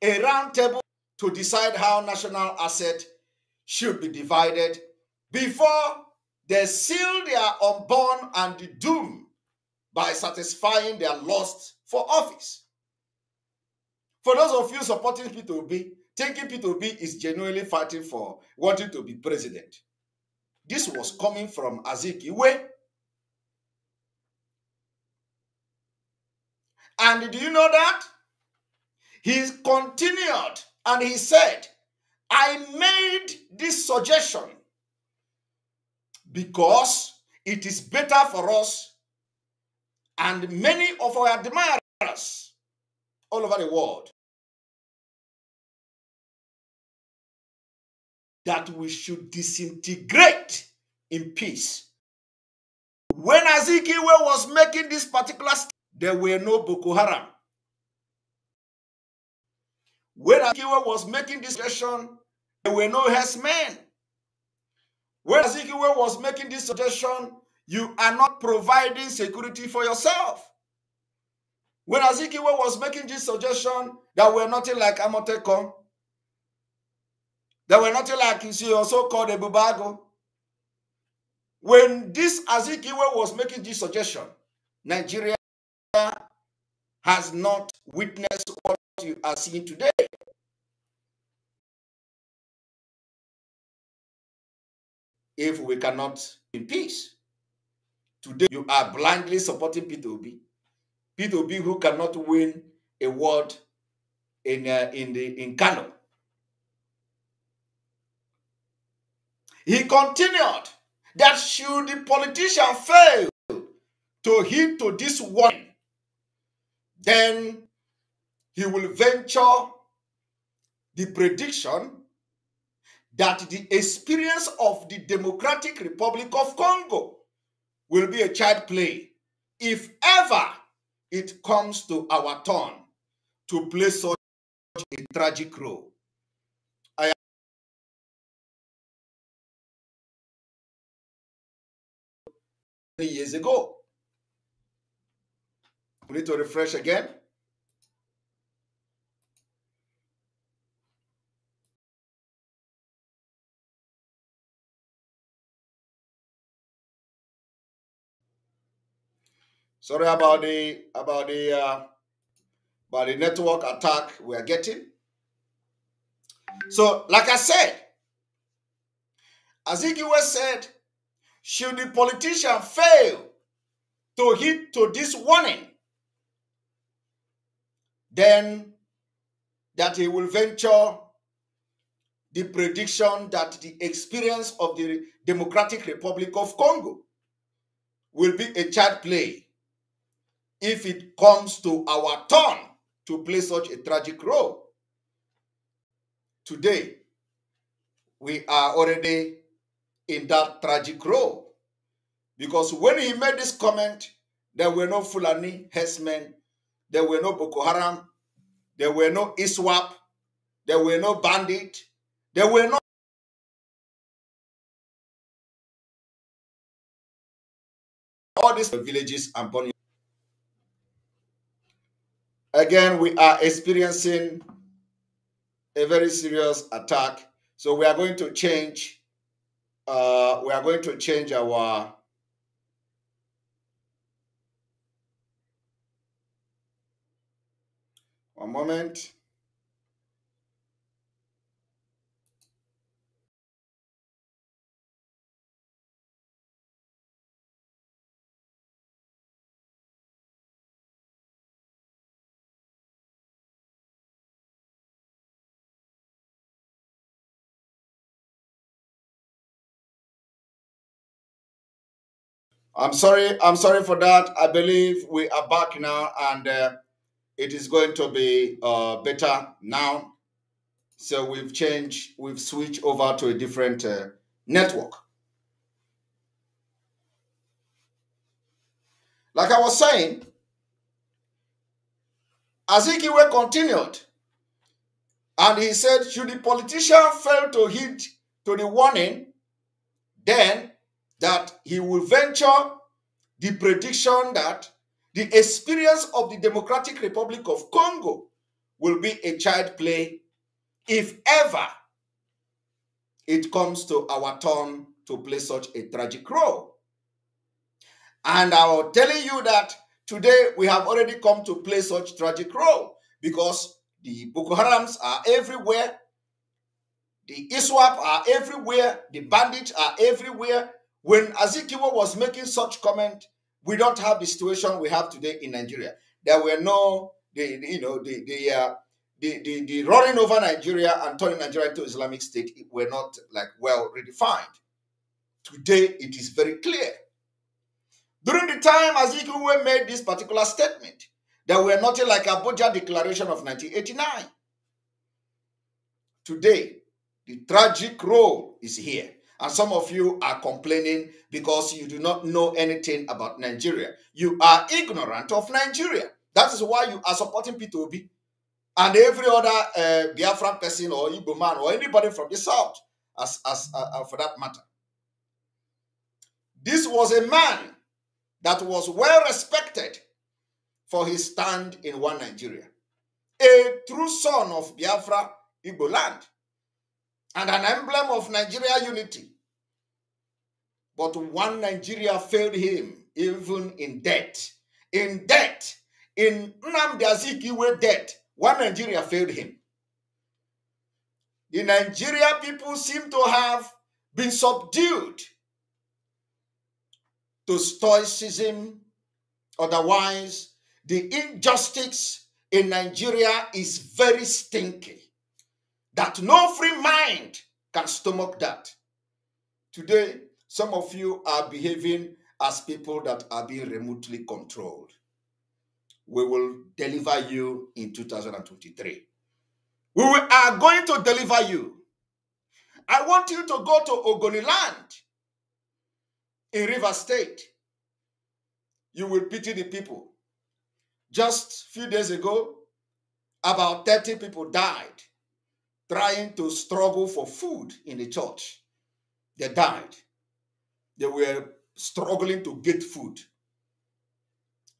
a round table to decide how national asset should be divided before they seal their unborn and doom by satisfying their lust for office. For those of you supporting P2B, thinking P2B is genuinely fighting for wanting to be president, this was coming from Azikiwe. And do you know that? He continued and he said, I made this suggestion because it is better for us and many of our admirers all over the world that we should disintegrate in peace. When Azikiwe was making this particular statement, there were no Boko Haram. When Azikiwe was making this suggestion, there were no herdsmen. When Azikiwe was making this suggestion, you are not providing security for yourself. When Azikiwe was making this suggestion, that were nothing like Amoteko, that were nothing like you see also called a Bubago. When this Azikiwe was making this suggestion, Nigeria has not witnessed what you are seeing today. If we cannot in peace. Today, you are blindly supporting P2B. P2B who cannot win a word in, uh, in, the, in Kano. He continued that should the politician fail to heed to this warning, then he will venture the prediction that the experience of the Democratic Republic of Congo will be a child play if ever it comes to our turn to play such a tragic role. Years ago. We need to refresh again. Sorry about the about the uh, about the network attack we are getting. So, like I said, Azikiwe said, should the politician fail to heed to this warning, then that he will venture the prediction that the experience of the Democratic Republic of Congo will be a child play if it comes to our turn to play such a tragic role. Today, we are already in that tragic role. Because when he made this comment, there were no Fulani herdsmen, there were no Boko Haram, there were no ISWAP, there were no bandit, there were no all these villages and burning. Again, we are experiencing a very serious attack. So we are going to change. Uh, we are going to change our. One moment. I'm sorry. I'm sorry for that. I believe we are back now, and uh, it is going to be uh, better now. So we've changed. We've switched over to a different uh, network. Like I was saying, Azikiwe continued, and he said, "Should the politician fail to heed to the warning, then." That he will venture the prediction that the experience of the Democratic Republic of Congo will be a child play if ever it comes to our turn to play such a tragic role. And I will telling you that today we have already come to play such tragic role because the Boko Harams are everywhere, the ISWAP are everywhere, the bandits are everywhere, when Azikiwe was making such comment, we don't have the situation we have today in Nigeria. There were no, the, you know, the the, uh, the the the running over Nigeria and turning Nigeria into Islamic State were not like well redefined. Today it is very clear. During the time Azikiwe made this particular statement, there were nothing like Abuja Declaration of 1989. Today, the tragic role is here. And some of you are complaining because you do not know anything about Nigeria. You are ignorant of Nigeria. That is why you are supporting P2B and every other uh, Biafran person or Igbo man or anybody from the south, as, as uh, uh, for that matter. This was a man that was well respected for his stand in one Nigeria, a true son of Biafra Igbo land, and an emblem of Nigeria unity. But one Nigeria failed him, even in debt. In debt, in Nnamdi Azikiwe debt, one Nigeria failed him. The Nigeria people seem to have been subdued to stoicism. Otherwise, the injustice in Nigeria is very stinky. That no free mind can stomach that. Today, some of you are behaving as people that are being remotely controlled. We will deliver you in 2023. We are going to deliver you. I want you to go to Ogoni land in River State. You will pity the people. Just a few days ago, about 30 people died trying to struggle for food in the church. They died. They were struggling to get food.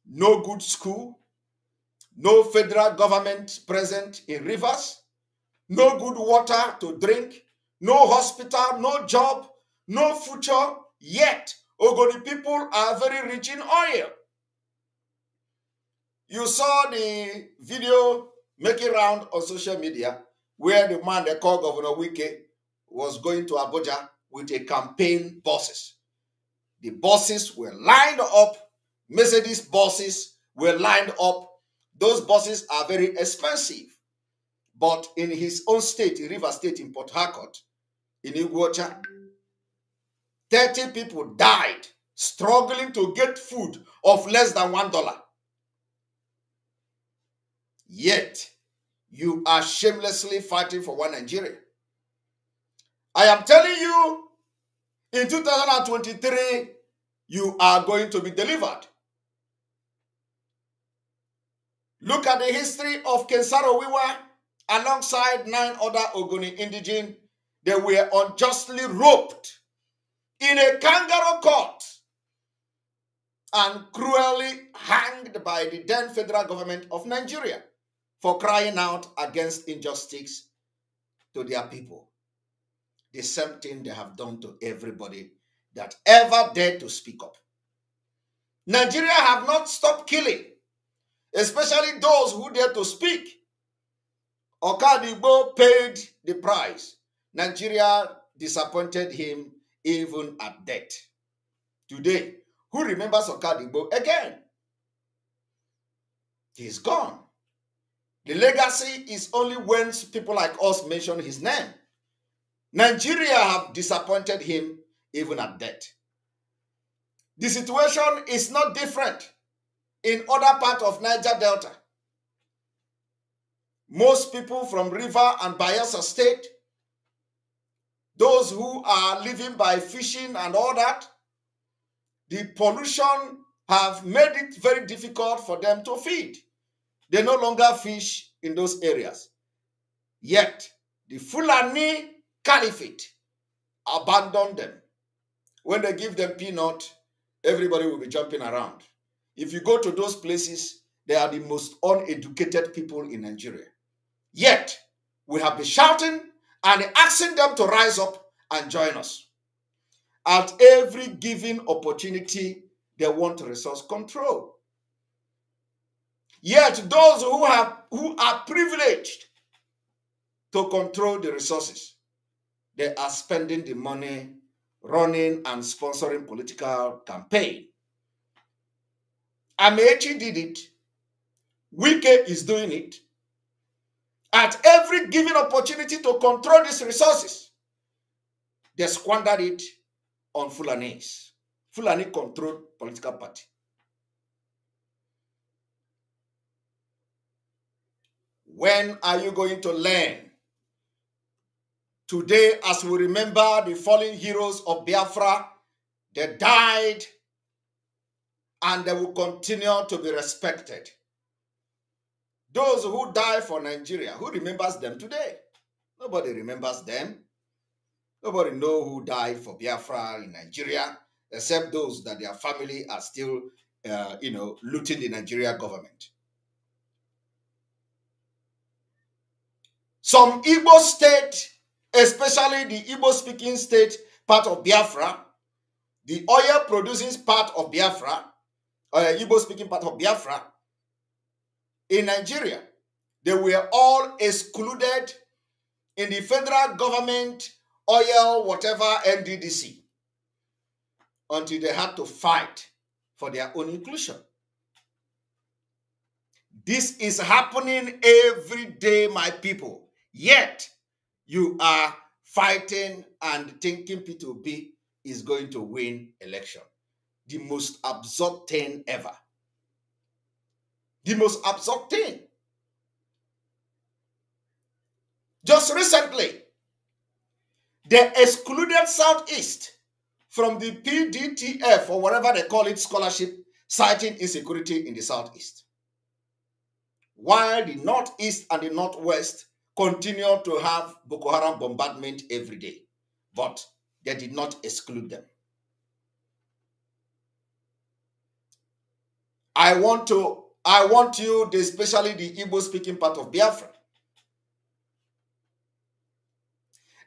No good school, no federal government present in rivers, no good water to drink, no hospital, no job, no future. Yet, Ogoni people are very rich in oil. You saw the video making round on social media where the man they call Governor Wike was going to Abuja with a campaign buses. The buses were lined up, Mercedes buses were lined up. Those buses are very expensive. But in his own state, in River State, in Port Harcourt, in Iguacha, 30 people died struggling to get food of less than $1. Yet, you are shamelessly fighting for one Nigeria. I am telling you, in 2023, you are going to be delivered. Look at the history of Ken Saro-Wiwa alongside nine other Ogoni indigene. They were unjustly roped in a kangaroo court and cruelly hanged by the then federal government of Nigeria for crying out against injustice to their people. The same thing they have done to everybody that ever dared to speak up. Nigeria have not stopped killing, especially those who dare to speak. Okadigbo paid the price. Nigeria disappointed him even at death. Today, who remembers Okadigbo again? He's gone. The legacy is only when people like us mention his name. Nigeria have disappointed him even at death. The situation is not different in other parts of Niger Delta. Most people from River and Bayelsa State, those who are living by fishing and all that, the pollution have made it very difficult for them to feed. They no longer fish in those areas. Yet, the Fulani Caliphate abandoned them. When they give them peanut, everybody will be jumping around. If you go to those places, they are the most uneducated people in Nigeria. Yet, we have been shouting and asking them to rise up and join us. At every given opportunity, they want resource control. Yet those who have who are privileged to control the resources, they are spending the money running and sponsoring political campaign. Amechi did it. Wike is doing it. At every given opportunity to control these resources, they squandered it on Fulanis. Fulani controlled political party. When are you going to learn? Today, as we remember the fallen heroes of Biafra, they died and they will continue to be respected. Those who died for Nigeria, who remembers them today? Nobody remembers them. Nobody know who died for Biafra in Nigeria, except those that their family are still, uh, you know, looting the Nigeria government. Some Igbo state, especially the Igbo speaking state part of Biafra, the oil producing part of Biafra, or uh, Igbo speaking part of Biafra, in Nigeria, they were all excluded in the federal government oil, whatever NDDC, until they had to fight for their own inclusion. This is happening every day, my people. Yet you are fighting and thinking P2B is going to win election. The most absurd thing ever. The most absurd thing. Just recently, They excluded Southeast from the PTDF or whatever they call it scholarship, citing insecurity in the Southeast. While the Northeast and the Northwest continue to have Boko Haram bombardment every day, but they did not exclude them. I want to, I want you, especially the Igbo speaking part of Biafra,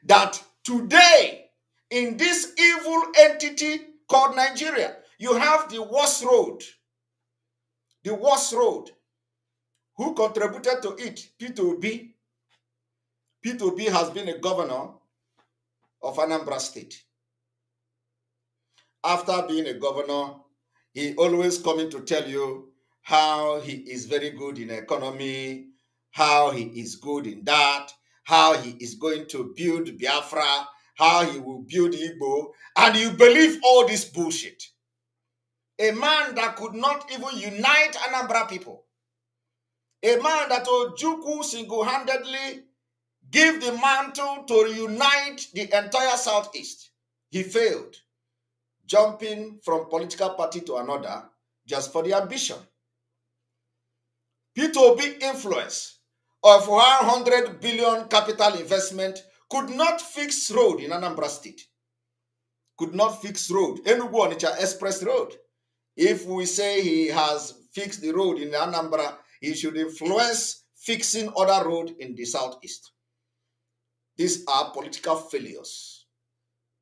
that today in this evil entity called Nigeria, you have the worst road. The worst road. Who contributed to it? P2B. Peter Obi has been a governor of Anambra State. After being a governor, he always coming to tell you how he is very good in economy, how he is good in that, how he is going to build Biafra, how he will build Igbo, and you believe all this bullshit. A man that could not even unite Anambra people. A man that Ojukwu single-handedly give the mantle to reunite the entire Southeast. He failed, jumping from political party to another just for the ambition. Peter Obi influence of 100 billion capital investment could not fix road in Anambra State. Could not fix road. Enugu Onitsha Express Road. If we say he has fixed the road in Anambra, he should influence fixing other road in the southeast. These are political failures.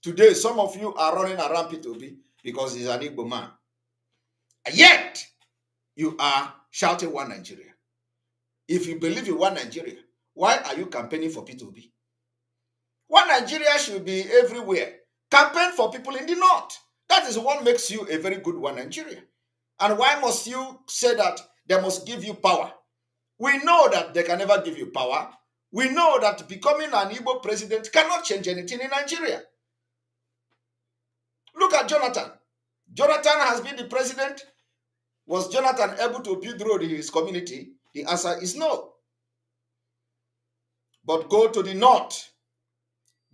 Today, some of you are running around P2B because he's an Igbo man. And yet, you are shouting one Nigeria. If you believe in one Nigeria, why are you campaigning for P2B? One Nigeria should be everywhere. Campaign for people in the north. That is what makes you a very good one Nigeria. And why must you say that they must give you power? We know that they can never give you power we know that becoming an Igbo president cannot change anything in Nigeria. Look at Jonathan. Jonathan has been the president. Was Jonathan able to build road in his community? The answer is no. But go to the north.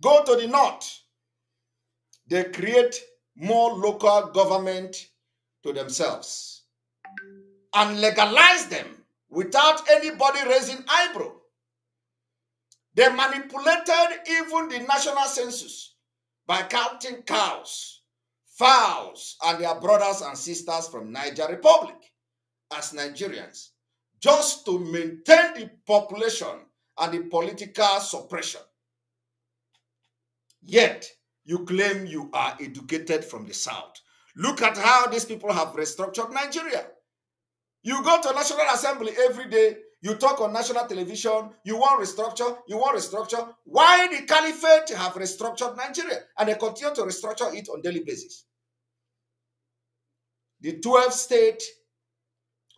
Go to the north. They create more local government to themselves and legalize them without anybody raising eyebrow. They manipulated even the national census by counting cows, fowls, and their brothers and sisters from Niger Republic as Nigerians, just to maintain the population and the political suppression. Yet, you claim you are educated from the South. Look at how these people have restructured Nigeria. You go to National Assembly every day, you talk on national television, you want restructure, you want restructure. Why the caliphate have restructured Nigeria and they continue to restructure it on daily basis? The 12 states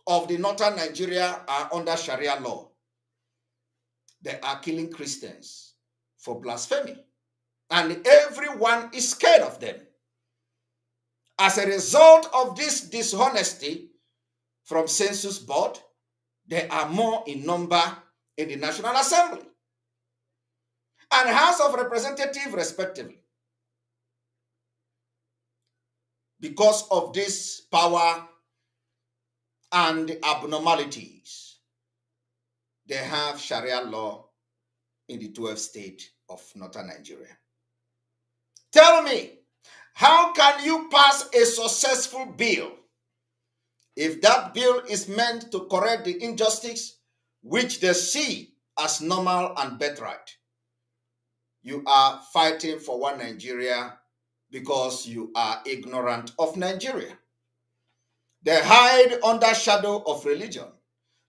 of the northern Nigeria are under Sharia law. They are killing Christians for blasphemy. And everyone is scared of them. As a result of this dishonesty from census board, they are more in number in the National Assembly and House of Representatives, respectively. Because of this power and abnormalities, they have Sharia law in the 12th state of northern Nigeria. Tell me, how can you pass a successful bill if that bill is meant to correct the injustice which they see as normal and birthright, you are fighting for one Nigeria because you are ignorant of Nigeria. They hide under shadow of religion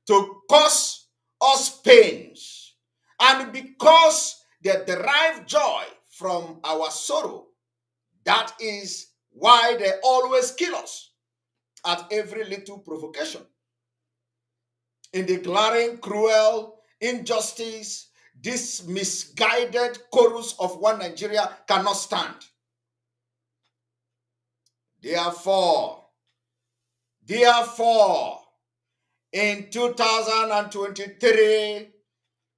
to cause us pains. And because they derive joy from our sorrow, that is why they always kill us at every little provocation. In the glaring, cruel injustice, this misguided chorus of one Nigeria cannot stand. Therefore, therefore, in 2023,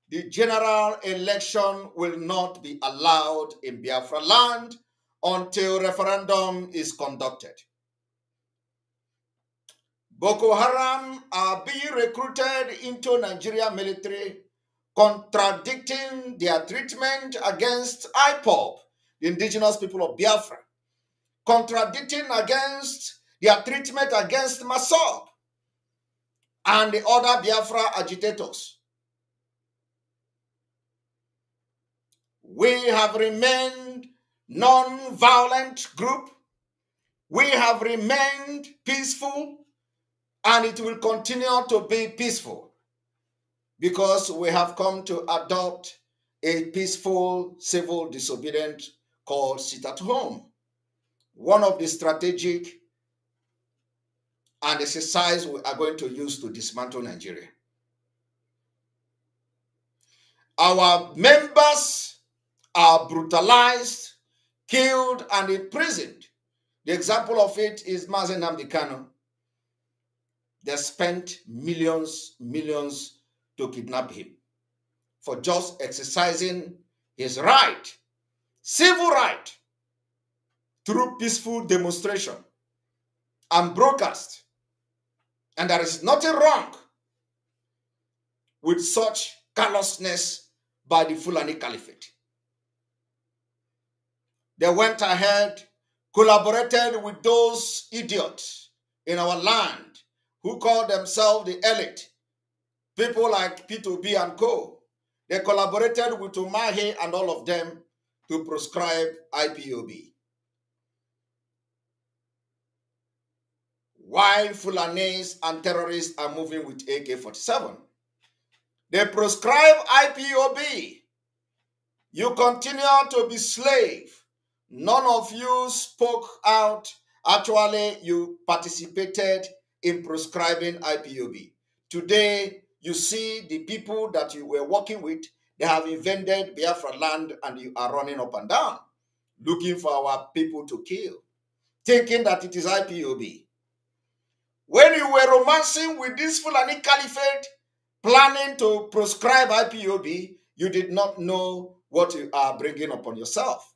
the general election will not be allowed in Biafra land until referendum is conducted. Boko Haram are being recruited into Nigeria military, contradicting their treatment against IPOB, the indigenous people of Biafra, contradicting against their treatment against MASSOB and the other Biafra agitators. We have remained non-violent group. We have remained peaceful and it will continue to be peaceful because we have come to adopt a peaceful civil disobedience called sit at home. One of the strategic and exercise we are going to use to dismantle Nigeria. Our members are brutalized, killed, and imprisoned. The example of it is Mazi Nnamdi Kanu. They spent millions, millions to kidnap him for just exercising his right, civil right, through peaceful demonstration and broadcast. And there is nothing wrong with such callousness by the Fulani Caliphate. They went ahead, collaborated with those idiots in our land who call themselves the elite, people like Peter Obi and Co. They collaborated with Umahi and all of them to prescribe IPOB. While Fulanis and terrorists are moving with AK-47. They prescribe IPOB. You continue to be slave. None of you spoke out. Actually, you participated in prescribing IPOB. Today, you see the people that you were working with, they have invented Biafra land and you are running up and down, looking for our people to kill, thinking that it is IPOB. When you were romancing with this Fulani Caliphate, planning to prescribe IPOB, you did not know what you are bringing upon yourself.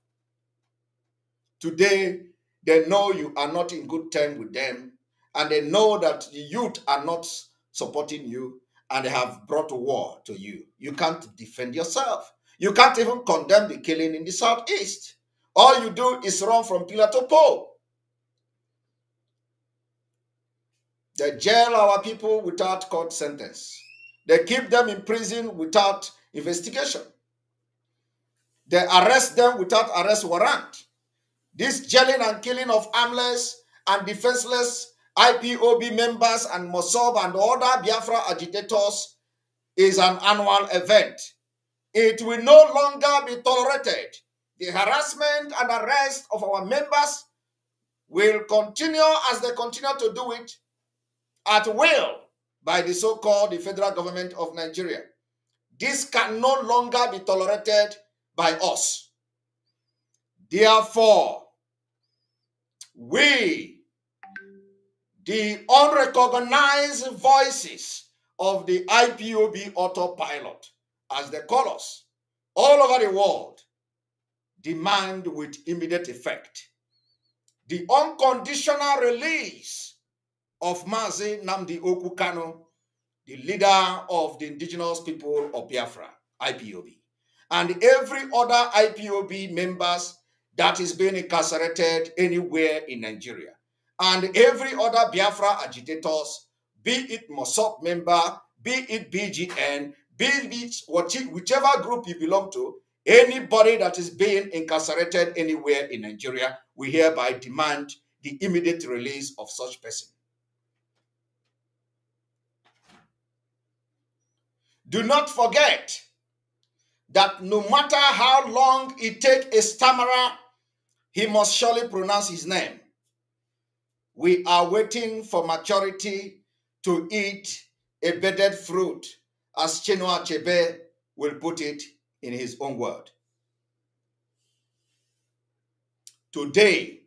Today, they know you are not in good terms with them and they know that the youth are not supporting you and they have brought war to you. You can't defend yourself. You can't even condemn the killing in the southeast. All you do is run from pillar to pole. They jail our people without court sentence. They keep them in prison without investigation. They arrest them without arrest warrant. This jailing and killing of armless and defenseless IPOB members and MASSOB and other Biafra agitators is an annual event. It will no longer be tolerated. The harassment and arrest of our members will continue as they continue to do it at will by the so-called federal government of Nigeria. This can no longer be tolerated by us. Therefore, we the unrecognized voices of the IPOB autopilot, as they call us, all over the world, demand with immediate effect the unconditional release of Mazi Nnamdi Okwu Kanu, the leader of the indigenous people of Biafra, IPOB, and every other IPOB members that is being incarcerated anywhere in Nigeria and every other Biafra agitators, be it MASSOB member, be it BGN, be it whichever group you belong to, anybody that is being incarcerated anywhere in Nigeria, we hereby demand the immediate release of such person. Do not forget that no matter how long it takes a stammerer, he must surely pronounce his name. We are waiting for maturity to eat a bedded fruit, as Chinua Achebe will put it in his own word. Today,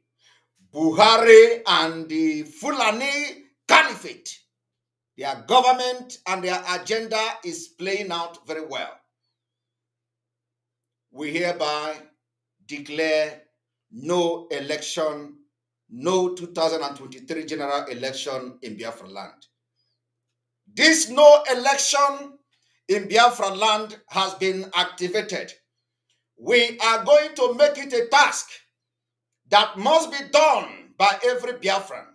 Buhari and the Fulani Caliphate, their government and their agenda is playing out very well. we hereby declare no election, no 2023 general election in Biafra land. This no election in Biafra land has been activated. We are going to make it a task that must be done by every Biafran.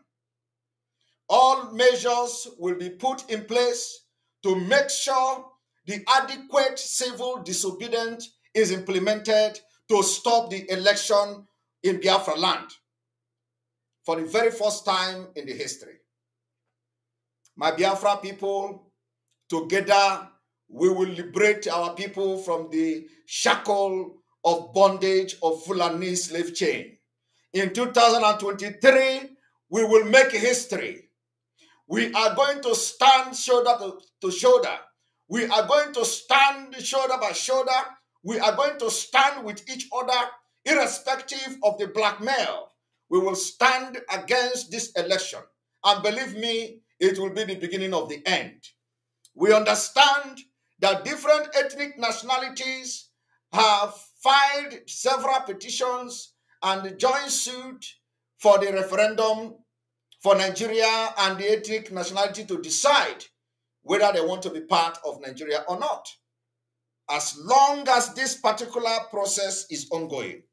All measures will be put in place to make sure the adequate civil disobedience is implemented to stop the election in Biafra land for the very first time in the history. My Biafra people, together we will liberate our people from the shackle of bondage of Fulani slave chain. In 2023, we will make history. We are going to stand shoulder to, to shoulder. We are going to stand shoulder by shoulder. We are going to stand with each other, irrespective of the blackmail. We will stand against this election. And believe me, it will be the beginning of the end. We understand that different ethnic nationalities have filed several petitions and joint suit for the referendum for Nigeria and the ethnic nationality to decide whether they want to be part of Nigeria or not. As long as this particular process is ongoing,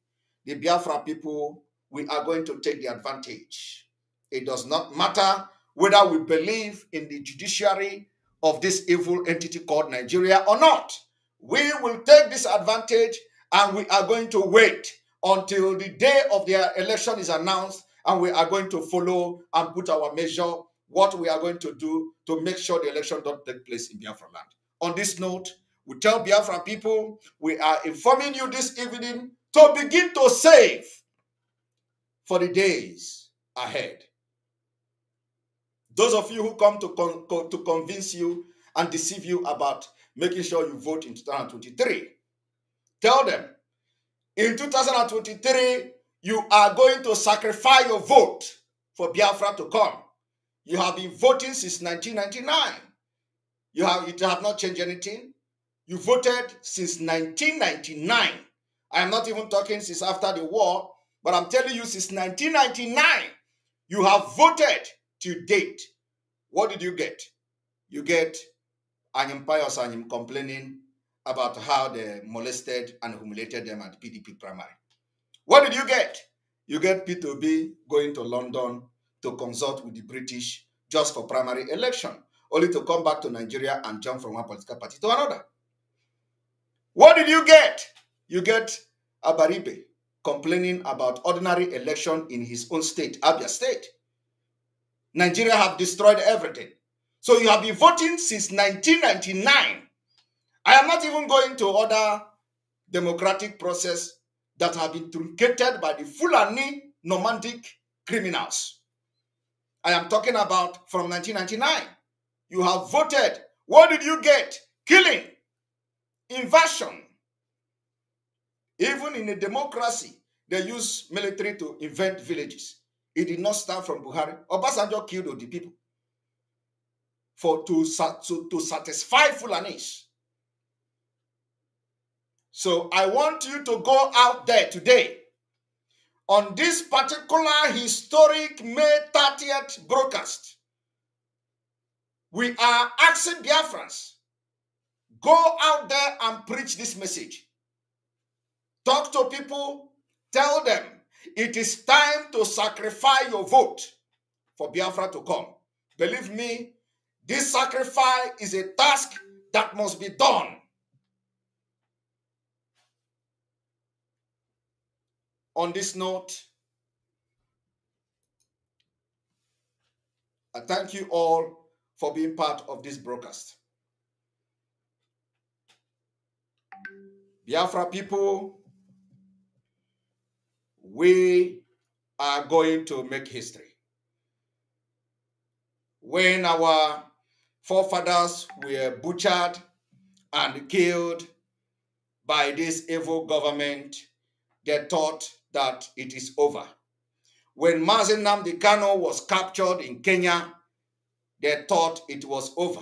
the Biafra people, we are going to take the advantage. It does not matter whether we believe in the judiciary of this evil entity called Nigeria or not. We will take this advantage and we are going to wait until the day of their election is announced and we are going to follow and put our measure what we are going to do to make sure the election don't take place in Biafra land. On this note, we tell Biafra people we are informing you this evening to begin to save for the days ahead. Those of you who come to, con to convince you and deceive you about making sure you vote in 2023, tell them in 2023, you are going to sacrifice your vote for Biafra to come. You have been voting since 1999. You have, it have not changed anything. You voted since 1999. I am not even talking since after the war, but I'm telling you, since 1999, you have voted to date. What did you get? You get Anyim Pius Anyim complaining about how they molested and humiliated them at PDP primary. What did you get? You get Peter Obi going to London to consult with the British just for primary election, only to come back to Nigeria and jump from one political party to another. What did you get? You get Abaribe complaining about ordinary election in his own state, Abia State. Nigeria have destroyed everything. So you have been voting since 1999. I am not even going to other democratic process that have been truncated by the Fulani nomadic criminals. I am talking about from 1999. You have voted. What did you get? Killing, invasion. Even in a democracy, they use military to invent villages. It did not start from Buhari. Obasanjo killed all the people for to, to, to satisfy Fulanis. So I want you to go out there today on this particular historic May 30th broadcast. We are asking Biafrans, go out there and preach this message. Talk to people, tell them it is time to sacrifice your vote for Biafra to come. Believe me, this sacrifice is a task that must be done. On this note, I thank you all for being part of this broadcast. Biafra people, we are going to make history. When our forefathers were butchered and killed by this evil government, they thought that it is over. When Mazi Nnamdi Kanu was captured in Kenya, they thought it was over.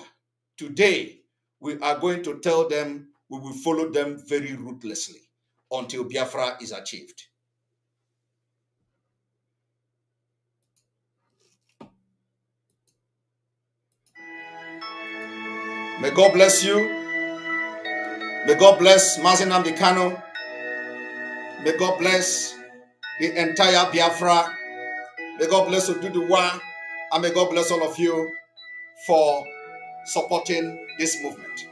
Today, we are going to tell them we will follow them very ruthlessly. until Biafra is achieved. May God bless you. May God bless Mazi Nnamdi Kanu. May God bless the entire Biafra. May God bless Oduduwa. And may God bless all of you for supporting this movement.